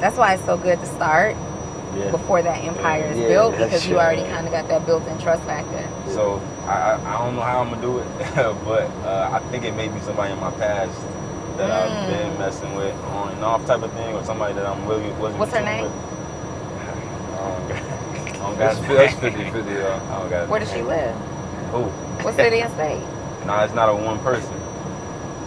That's why it's so good to start Yeah. before that empire is Yeah, built that's because you true. already kind of got that built-in trust factor. So I, I I don't know how I'm gonna do it, but uh, I think it may be somebody in my past that I've Mm. been messing with on and off type of thing, or somebody that I'm really wasn't. What's her name? with. I don't got- I don't got That's, his that's 50 50, y'all. I don't got Where does she live? Who? What city and state? Nah, it's not a one person.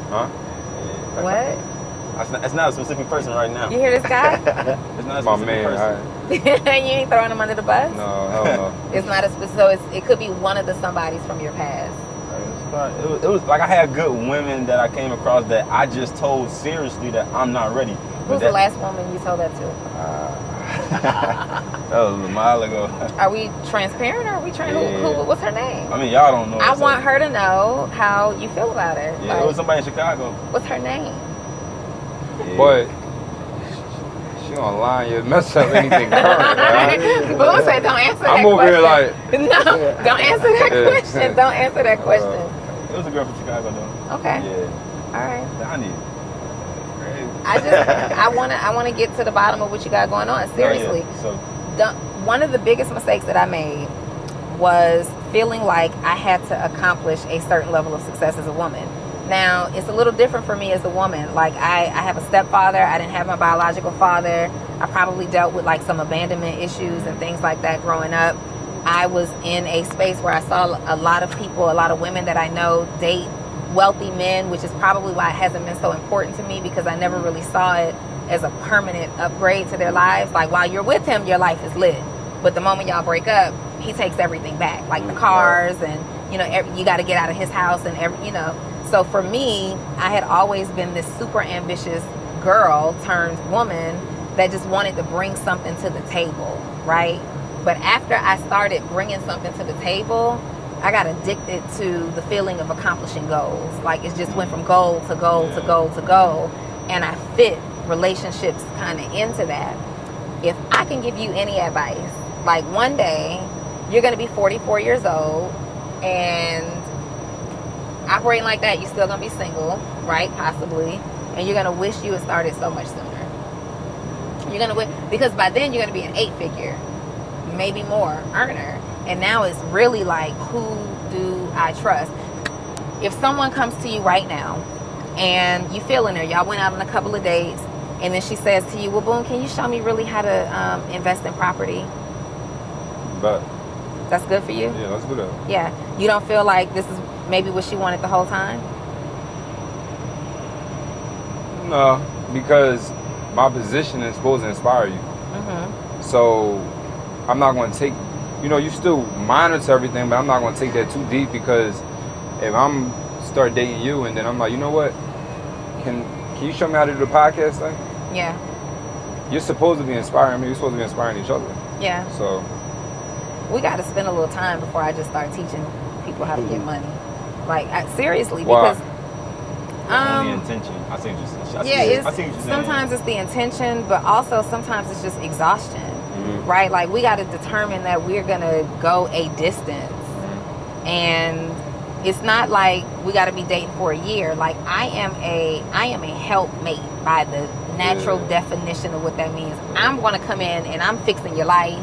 Huh? Yeah. What? It's not, it's not a specific person right now. You hear this guy? It's not a My specific man. person. I, you ain't throwing him under the bus? no, hell no. It's not a specific, so it's, it could be one of the somebodies from your past. It was, it was like I had good women that I came across that I just told seriously that I'm not ready. Who's that, the last woman you told that to? Uh, that was a mile ago. Are we transparent or are we trying? Who, Yeah. who, what's her name? I mean, y'all don't know. I so- want her to know how you feel about her. Yeah, Like, it was somebody in Chicago. what's her name? Yeah. But she online, you mess up anything current. right? Boo said, don't answer that I'm over question. here like, no, don't answer that Yeah. question. Don't answer that uh, question. it was a girl from Chicago though. Okay, Yeah, all right. Donni. Crazy. I just, I wanna, I wanna get to the bottom of what you got going on. Seriously, Oh, yeah. So the, one of the biggest mistakes that I made was feeling like I had to accomplish a certain level of success as a woman. Now, it's a little different for me as a woman. Like, I, I have a stepfather, I didn't have my biological father. I probably dealt with like some abandonment issues and things like that growing up. I was in a space where I saw a lot of people, a lot of women that I know date wealthy men, which is probably why it hasn't been so important to me because I never really saw it as a permanent upgrade to their lives. Like while you're with him, your life is lit, but the moment y'all break up, he takes everything back, like the mm, cars and you know every, you got to get out of his house and every you know. So for me, I had always been this super ambitious girl turned woman that just wanted to bring something to the table, right? But after I started bringing something to the table, I got addicted to the feeling of accomplishing goals. Like it just went from goal to goal to goal to goal. And I fit relationships kind of into that. If I can give you any advice, like one day you're going to be 44 years old and operating like that, you're still going to be single, right? Possibly. And you're going to wish you had started so much sooner. You're going to wish, because by then you're going to be an eight figure, maybe more earner. And now it's really like, who do I trust? If someone comes to you right now and you feeling her, y'all went out on a couple of dates, and then she says to you, Well, Boom, can you show me really how to um, invest in property? but That's good for you? yeah, that's good. Yeah. You don't feel like this is maybe what she wanted the whole time? No, because my position is supposed to inspire you. Mm-hmm. So I'm not going to take, you know, you still monitor everything, but I'm not going to take that too deep because if I'm start dating you and then I'm like, you know what, can can you show me how to do the podcast thing? Yeah. You're supposed to be inspiring me. You're supposed to be inspiring each other. Yeah. So We got to spend a little time before I just start teaching people how to get money. Like, I, seriously, Why? because. Um, intention. I see what you're saying. I see, yeah, I it's, see what you're saying. sometimes it's the intention, but also sometimes it's just exhaustion, mhm. right? Like we got to determine that we're gonna go a distance, and it's not like we got to be dating for a year. Like I am a I am a helpmate by the natural Yeah. definition of what that means. I'm gonna come in and I'm fixing your life.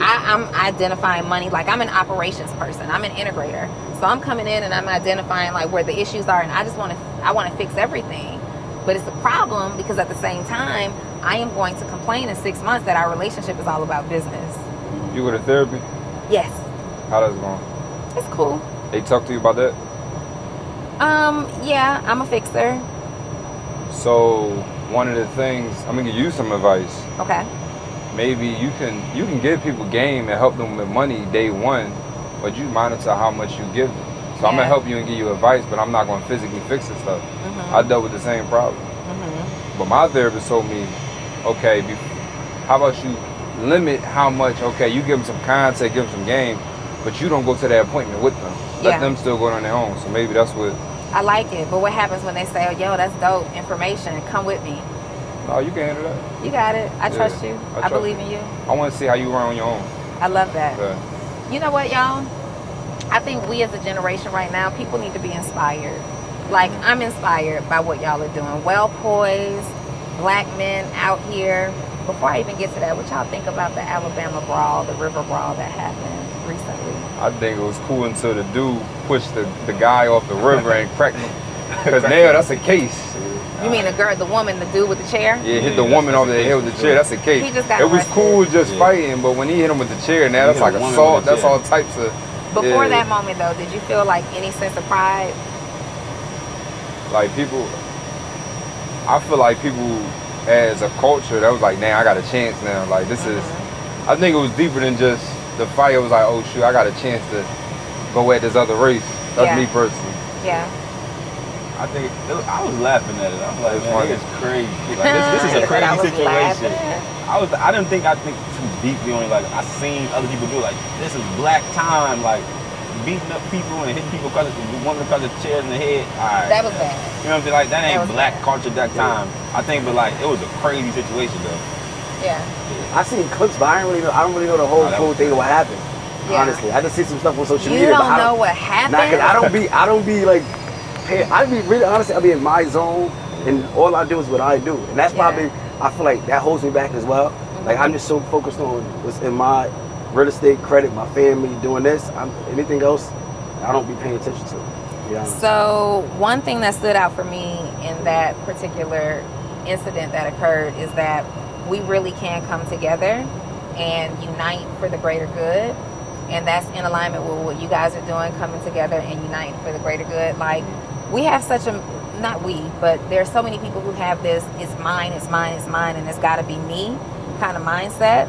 I, I'm identifying money. Like I'm an operations person. I'm an integrator. So I'm coming in and I'm identifying like where the issues are, and I just want to I want to fix everything. But it's a problem because at the same time, I am going to complain in six months that our relationship is all about business. you go to therapy. Yes, How does it going? it's cool. They talk to you about that. Um, yeah, I'm a fixer. So one of the things I'm gonna give you some advice. Okay. Maybe you can you can give people game and help them with money day one, but you monitor how much you give them. So I'm gonna help you and give you advice, but I'm not gonna physically fix this stuff. Mhm. I dealt with the same problem, Mhm. but my therapist told me, okay, be, how about you limit how much? Okay, you give them some content, give them some game, but you don't go to that appointment with them. Let them still go on their own. So maybe that's what. I like it, but what happens when they say, "Oh, yo, that's dope information. Come with me." No, you can handle that. You got it. I Yeah, trust you. I I, believe you. in you. I want to see how you run on your own. I love that. Yeah. You know what, y'all? I think we as a generation right now, people need to be inspired. Like mm-hmm. I'm inspired by what y'all are doing. Well poised, black men out here. Before I even get to that, what y'all think about the Alabama brawl, the river brawl that happened recently? I think it was cool until the dude pushed the, the guy off the river and cracked him. Because now that's a case. You mean the girl, the woman, the dude with the chair? Yeah, hit the that's- woman that's over the head with the chair. That's the case. He just got it was arrested. cool just Yeah. fighting, but when he hit him with the chair, now that's like assault. That's all types of. Before yeah. that moment, though, did you feel like any sense of pride? like people I feel like people as a culture that was like, now I got a chance now. Like this is mm-hmm. I think it was deeper than just the fight. It was like, oh shoot, I got a chance to go at this other race. That's Yeah. me personally. Yeah. I think it, I was laughing at it. I'm like, It's man, it's crazy. Like this, this is a said I crazy situation. I was, I didn't think I think too deeply on it. Like I seen other people do. it. Like this is black time. Like beating up people and hitting people because of one because of chairs in the head. All right. That was bad. you know what I'm saying? Like that that ain't was black bad. culture that time. I think, but like it was a crazy situation though. Yeah. I seen clips, but I don't really know. I don't really know the whole Nah, full was thing of what happened. Yeah. Honestly, I just see some stuff on social You media. but don't I know what happened? Nah, cause I don't be, I don't be like, pay, I be really honestly, I be in my zone, and all I do is what I do, and that's Yeah. probably, I feel like that holds me back as well. Like I'm just so focused on what's in my real estate credit, my family, doing this. I'm anything else, I don't be paying attention to. to. So one thing that stood out for me in that particular incident that occurred is that we really can come together and unite for the greater good. And that's in alignment with what you guys are doing, coming together and uniting for the greater good. Like we have such a not we, but there are so many people who have this it's mine, it's mine, it's mine, and it's gotta be me kind of mindset.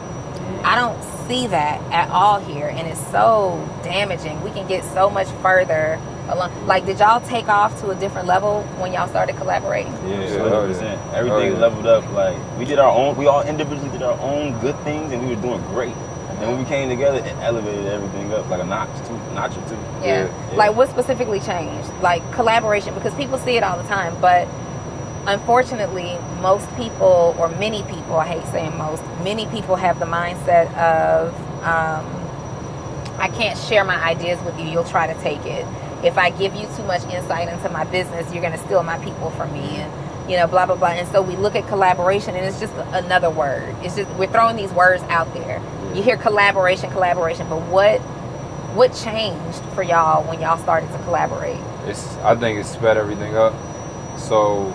I don't see that at all here, and it's so damaging. We can get so much further along. Like, did y'all take off to a different level when y'all started collaborating? Yeah, Yeah, hundred oh, percent. yeah. Everything Oh, yeah. leveled up. Like we did our own. We all individually did our own good things, and we were doing great. And when we came together, it elevated everything up like a notch, two, notch or two. Yeah. Yeah. Like, what specifically changed? Like collaboration, because people see it all the time, but unfortunately, most people, or many people, I hate saying most, many people have the mindset of, um, I can't share my ideas with you. You'll try to take it. If I give you too much insight into my business, you're going to steal my people from me, and you know, blah blah blah. And so we look at collaboration, and it's just another word. It's just we're throwing these words out there. You hear collaboration, collaboration, but what what changed for y'all when y'all started to collaborate? It's I think it sped everything up. So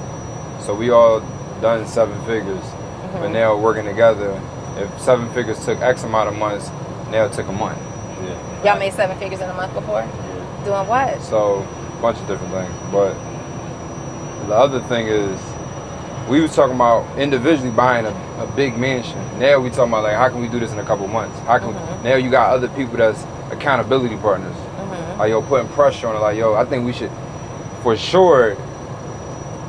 so we all done seven figures, Mm-hmm. but now working together. If seven figures took X amount of months, now it took a month. Yeah. Y'all made seven figures in a month before. Doing what? So a bunch of different things. But the other thing is we was talking about individually buying a, a big mansion. Now we talking about like how can we do this in a couple months? How can now you got other people that's accountability partners. Like yo putting pressure on it, like yo, I think we should for sure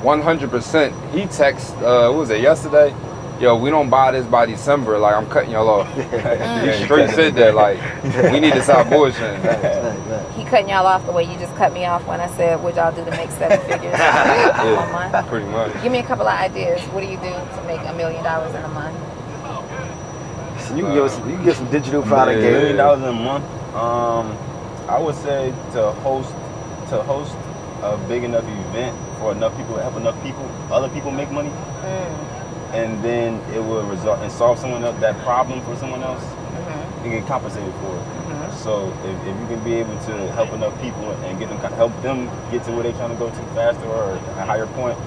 100% he text uh what was it yesterday? Yo, we don't buy this by December, like I'm cutting y'all off. he straight said that, like, we need to stop bullshitting. He cutting y'all off the way you just cut me off when I said, "What y'all do to make seven figures in a month?" Yeah, pretty much. Give me a couple of ideas. What do you do to make a million dollars in a month? So you can give us, you can get some digital product Yeah. game. million dollars in a month. Um, I would say to host to host a big enough event for enough people, to help enough people, other people make money, and then it will result and solve someone else that problem for someone else. You get compensated for it. So if, if you can be able to help enough people and get them help them get to where they're trying to go to faster or a higher point,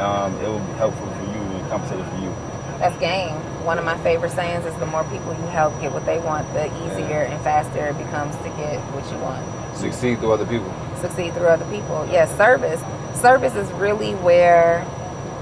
um, it will be helpful for you and compensated for you. That's game. One of my favorite sayings is the more people you help get what they want, the easier and faster it becomes to get what you want. Succeed through other people. Succeed through other people. Yes, service. Service is really where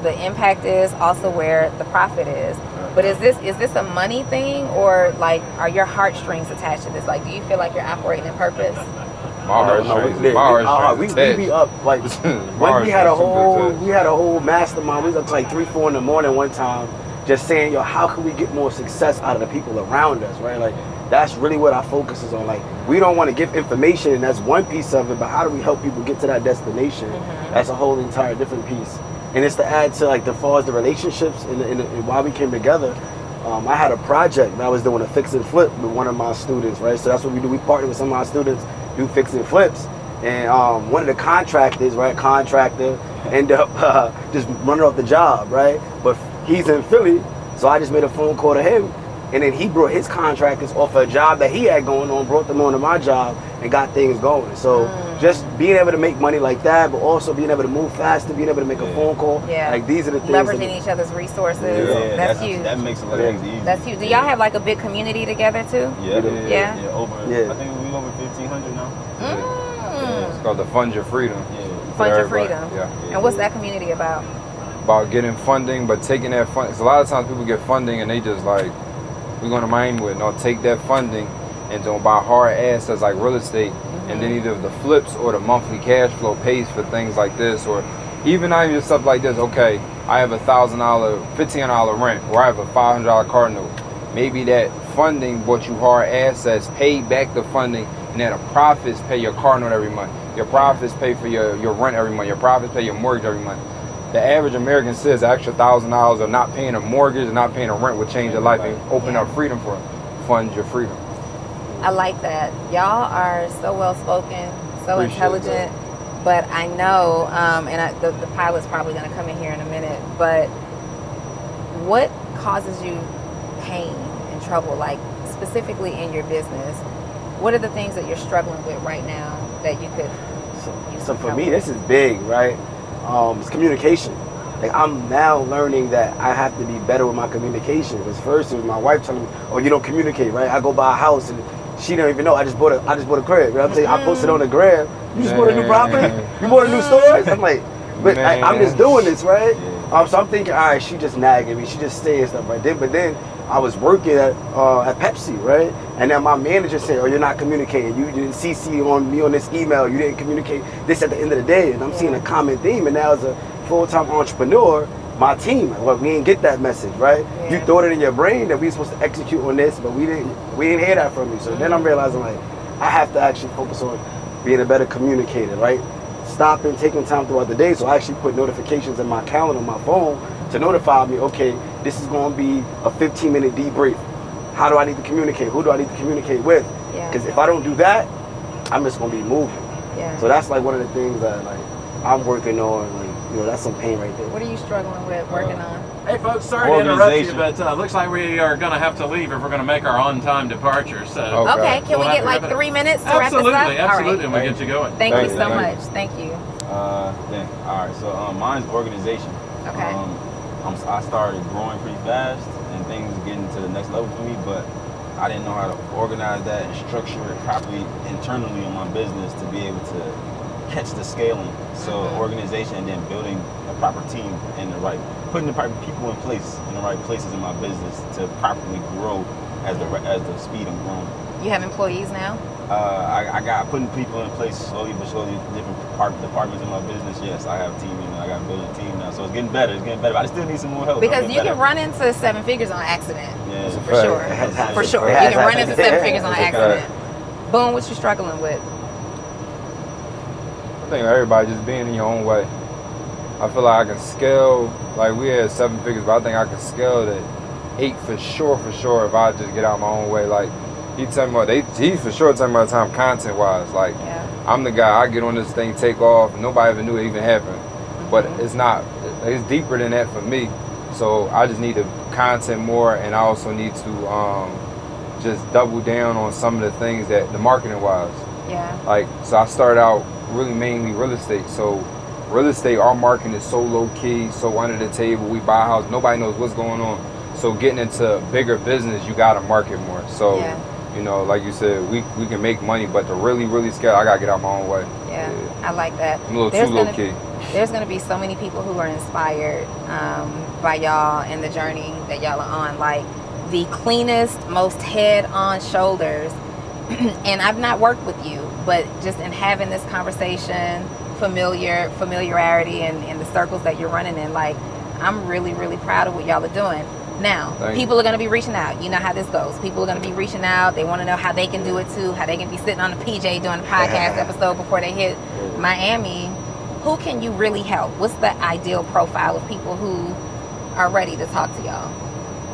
the impact is, also where the profit is. But is this is this a money thing or like are your heartstrings attached to this? Like do you feel like you're operating in purpose? My No, no, heartstrings, we- my heartstrings uh, we, we be up like My when we had a whole we had a whole mastermind. We was up to like three, four in the morning one time, just saying, yo, how can we get more success out of the people around us, right? Like that's really what our focus is on. Like we don't want to give information, and that's one piece of it. But how do we help people get to that destination? That's a whole entire different piece. And it's to add to like the far as the relationships and, and, and why we came together. Um, I had a project that I was doing a fix and flip with one of my students, right? So that's what we do. We partner with some of our students, do fix and flips. And um, one of the contractors, right, contractor, end up uh, just running off the job, right? But he's in Philly, so I just made a phone call to him. And then he brought his contractors off a job that he had going on, brought them onto my job, and got things going. So just being able to make money like that, but also being able to move faster, being able to make a phone call. Yeah. Like these are the things. Leveraging that- each other's resources. Yeah, that's, huge. That makes a lot Yeah. of things easy. that's huge. Do y'all have like a big community together too? Yeah, Yeah. Yeah. yeah, over. Yeah. I think we over fifteen hundred now. Mm. It's called the Fund Your Freedom. Yeah. Fund your freedom. Yeah. And what's that community about? About getting funding, but taking that fund. Cause a lot of times people get funding and they just like, we're going to Miami with. No, take that funding and don't buy hard assets like real estate, and then either the flips or the monthly cash flow pays for things like this, or even not even stuff like this. Okay, I have a thousand dollar, fifteen dollar rent, or I have a five hundred dollar car note. Maybe that funding bought you hard assets, paid back the funding, and then the profits pay your car note every month. Your profits pay for your, your rent every month. Your profits pay your mortgage every month. The average American says an extra thousand dollars of not paying a mortgage and not paying a rent would change their life and open up freedom for them fund your freedom. I like that. Y'all are so well spoken, so Appreciate intelligent. But I know, um, and I, the, the pilot's probably going to come in here in a minute. But what causes you pain and trouble, like specifically in your business? What are the things that you're struggling with right now that you could? So, so for me, this is big, right? Um, it's communication. Like I'm now learning that I have to be better with my communication. Because first it was my wife telling me, "Oh, you don't communicate, right?" I go buy a house and she don't even know. I just bought a, I just bought a crib. You know what I'm saying? I posted on the gram. You just bought a new property. You bought a new storage. I'm like, but I, I'm just doing this, right? Yeah. Um, so I'm thinking, all right, she just nagging me. She just saying stuff right there. But then I was working at uh, at Pepsi, right? And then my manager said, "Oh, you're not communicating. You didn't CC on me on this email. You didn't communicate this at the end of the day." And I'm seeing a common theme. And now as a full-time entrepreneur, my team, well, we didn't get that message, right? You Yeah. thought it in your brain that we were supposed to execute on this, but we didn't. We didn't hear that from you. So then I'm realizing like I have to actually focus on being a better communicator, right? Stopping, taking time throughout the day. So I actually put notifications in my calendar on my phone to notify me, okay, this is going to be a 15 minute debrief. How do I need to communicate? Who do I need to communicate with? Yeah. Because if I don't do that, I'm just going to be moving. Yeah. So that's like one of the things that like I'm working on. Like you know, that's some pain right there. what are you struggling with, working on? Hey folks, sorry to interrupt you, Organization. but uh, looks like we are going to have to leave if we're going to make our on-time departure. So Okay. Okay, can We'll we get like wrap it up. three minutes to absolutely, wrap this up? absolutely, All right. and we get you going. Thank, Thank you you. so Thank much. Thank you. Uh, dang. All right. So um, mine's organization. Okay. Um, I'm, I started growing pretty fast, and things getting to the next level for me, but I didn't know how to organize that and structure it properly internally in my business to be able to catch the scaling. So Mhm. organization and then building a proper team in the right, putting the proper people in place in the right places in my business to properly grow as the as the speed I'm growing. You have employees now? Uh, I, I got putting people in place slowly but slowly, different part, departments in my business. Yes, I have a team, and I got to build a team now. So it's getting better. It's getting better. But I still need some more help. Because you getting can run into seven figures on accident. Yeah. For Fact. sure. It has happened. For sure. You can run into seven figures on It's a fact. accident. Boom, what you struggling with? I think everybody just being in your own way. I feel like I can scale, like we had seven figures, but I think I can scale to eight for sure, for sure, if I just get out my own way. Like, he tell me about, they, he for sure tell me about time content wise. Like, Yeah. I'm the guy, I get on this thing, take off, nobody ever knew it even happened. But Mhm. it's not, it's deeper than that for me. So I just need to content more, and I also need to um, just double down on some of the things that the marketing wise. Yeah. Like, so I started out really mainly real estate. So, real estate, our marketing is so low key, so under the table. We buy a house, nobody knows what's going on. So, getting into bigger business, you gotta market more. So, Yeah. you know, like you said, we we can make money, but to really, really scale, I gotta get out my own way. Yeah. I like that. I'm a little There's too low key. There's going to be so many people who are inspired um, by y'all and the journey that y'all are on. Like the cleanest, most head on shoulders. and I've not worked with you, but just in having this conversation, familiar familiarity and in, the circles that you're running in, like I'm really, really proud of what y'all are doing. Now, Thank people are going to be reaching out. You know how this goes. People are going to be reaching out. They want to know how they can do it too, how they can be sitting on the PJ doing a podcast episode before they hit Miami. Who can you really help? What's the ideal profile of people who are ready to talk to y'all?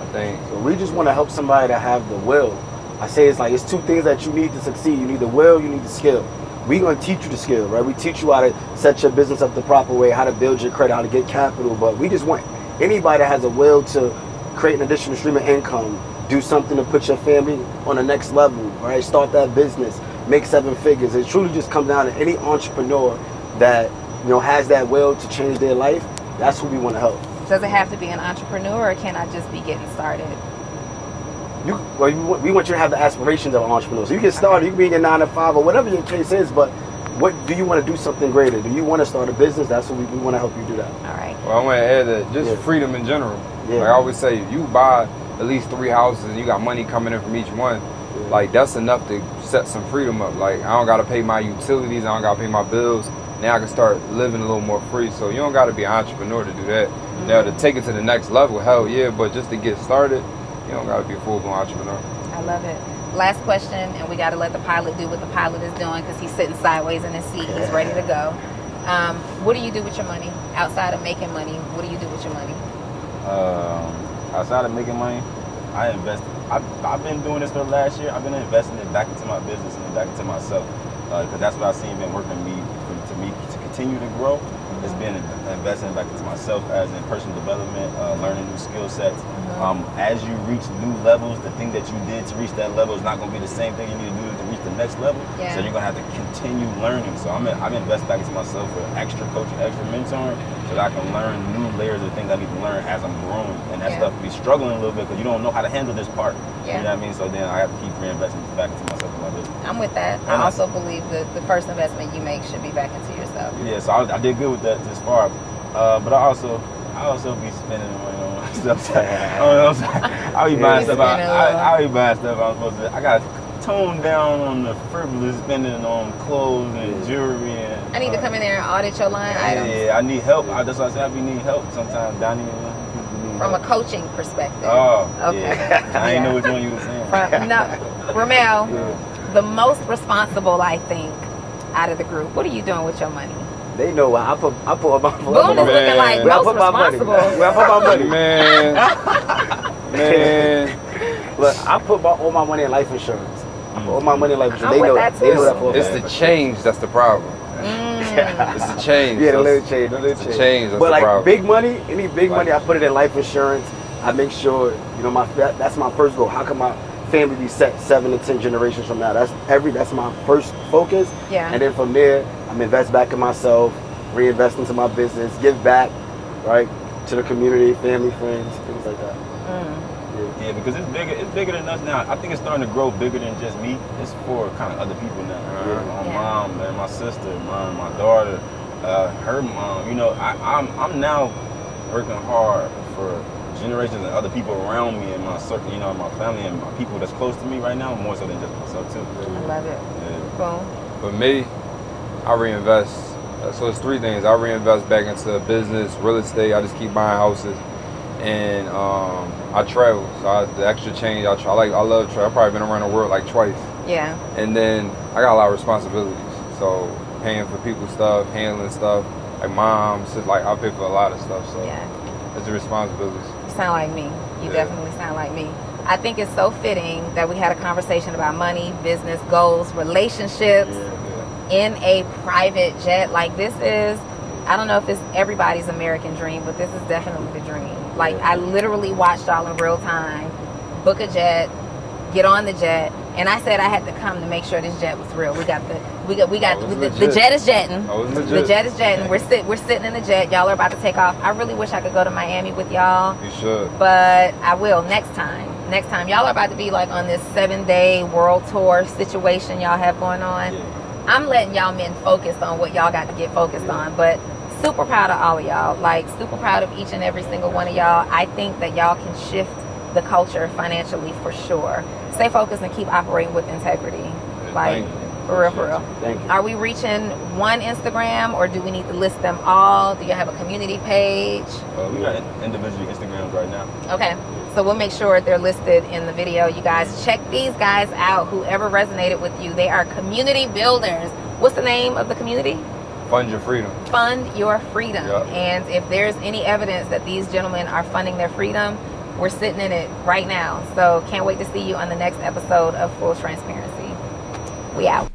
I think. So we just want to help somebody to have the will. I say it's like it's two things that you need to succeed. You need the will, you need the skill. We're gonna teach you the skill, right? We teach you how to set your business up the proper way, how to build your credit, how to get capital. But we just want anybody that has a will to create an additional stream of income, do something to put your family on the next level, right? Start that business. make seven figures. It truly just comes down to any entrepreneur that you know has that will to change their life. That's who we want to help. Does it have to be an entrepreneur, or can I just be getting started? You, well, you, we want you to have the aspirations of an entrepreneur. So you can start, you can be in your nine to five or whatever your case is, but what do you want to do something greater? Do you want to start a business? That's what we, we want to help you do that. All right. Well, I want to add that just Yeah. freedom in general. Yeah. Like I always say, if you buy at least three houses and you got money coming in from each one, like that's enough to set some freedom up. Like I don't gotta pay my utilities, I don't gotta pay my bills. Now I can start living a little more free. So you don't gotta be an entrepreneur to do that. Mm-hmm. Now to take it to the next level, hell yeah, but just to get started, you don't gotta be a full blown entrepreneur. I love it. Last question, and we got to let the pilot do what the pilot is doing because he's sitting sideways in his seat. He's ready to go. Um, what do you do with your money outside of making money? What do you do with your money? Um, outside of making money, I invest. I've, I've been doing this for the last year. I've been investing it back into my business and back into myself because that's what I've seen been working me for, to me to continue to grow. It's been investing back into myself as in personal development, uh, learning new skill sets. Um, as you reach new levels, the thing that you did to reach that level is not going to be the same thing you need to do to reach the next level. Yeah. So you're going to have to continue learning. So I'm in, I'm investing back into myself for extra coaching, extra mentoring, so that I can learn new layers of things I need to learn as I'm growing. And that Yeah. stuff be struggling a little bit because you don't know how to handle this part. Yeah. You know what I mean? So then I have to keep reinvesting back into myself and my business. I'm with that. I also believe that the first investment you make should be back into yourself. Yeah, so I, I did good with that this far. Uh, but I also I also be spending money on myself. I don't know, I'm sorry. I be buying You stuff. I, spending a. I, I be buying stuff I'm supposed to. I got to tone down on the frivolous spending on clothes and jewelry and. I need to come in there and audit your line Yeah, items yeah, I need help. I, that's why I say I be need help sometimes. Donni, you know, people need from a coaching perspective. Oh, Okay. yeah. I ain't Yeah. know which one you were saying. From, no, Ramel, Yeah. the most responsible, I think, out of the group. What are you doing with your money? They know I put I put my Boone is Man. looking like Where I most put my money. responsible. Where I put my money. Man, man, Look, I put my, all my money in life insurance. I put all my money in life insurance. I'm they know that They know that for it's the change that's the problem. Mm. It's the change. Yeah, the little change, the little it's change. change, that's but the like problem. big money, any big money, I put it in life insurance. I make sure, you know, my that, that's my first goal. How come my family be set seven to ten generations from now? That's every that's my first focus. Yeah. And then from there, I'm invest back in myself, reinvest into my business, give back, right, to the community, family, friends, things like that. Mm. Yeah. Yeah, because it's bigger. It's bigger than us now. I think it's starting to grow bigger than just me. It's for kind of other people now. Yeah. My Yeah. mom, man, my sister, my my daughter, uh, her mom. You know, I, I'm I'm now working hard for generations and other people around me and my circle. You know, my family and my people that's close to me right now, more so than just myself too. I love it. Yeah. Boom. For me, I reinvest. Uh, So it's three things. I reinvest back into business, real estate. I just keep buying houses, and um, I travel. So I, the extra change, I, try, I like. I love travel. I've probably been around the world like twice. Yeah. And then I got a lot of responsibilities. So paying for people's stuff, handling stuff, like moms, just like I pay for a lot of stuff. So Yeah. it's the responsibilities. You sound like me. You Yeah. definitely sound like me. I think it's so fitting that we had a conversation about money, business, goals, relationships in a private jet. Like this is, I don't know if it's everybody's American dream, but this is definitely the dream. Like I literally watched y'all in real time, book a jet, get on the jet, and I said I had to come to make sure this jet was real. We got the we got we got the, the jet is jetting. The jet is jetting. We're sit we're sitting in the jet. Y'all are about to take off. I really wish I could go to Miami with y'all You should. but I will next time. Next time, y'all are about to be like on this seven-day world tour situation y'all have going on. Yeah. I'm letting y'all men focus on what y'all got to get focused on, but super proud of all of y'all. Like super proud of each and every single one of y'all. I think that y'all can shift the culture financially for sure. Stay focused and keep operating with integrity. Like thank you. for real, for real. Thank you. Are we reaching one Instagram or do we need to list them all? Do you have a community page? Uh, we got individual Instagrams right now. Okay. So we'll make sure they're listed in the video. You guys check these guys out. Whoever resonated with you, they are community builders. What's the name of the community? Fund your freedom. Fund Your Freedom. Yeah. And if there's any evidence that these gentlemen are funding their freedom, we're sitting in it right now. So can't wait to see you on the next episode of Full Transparency. We out.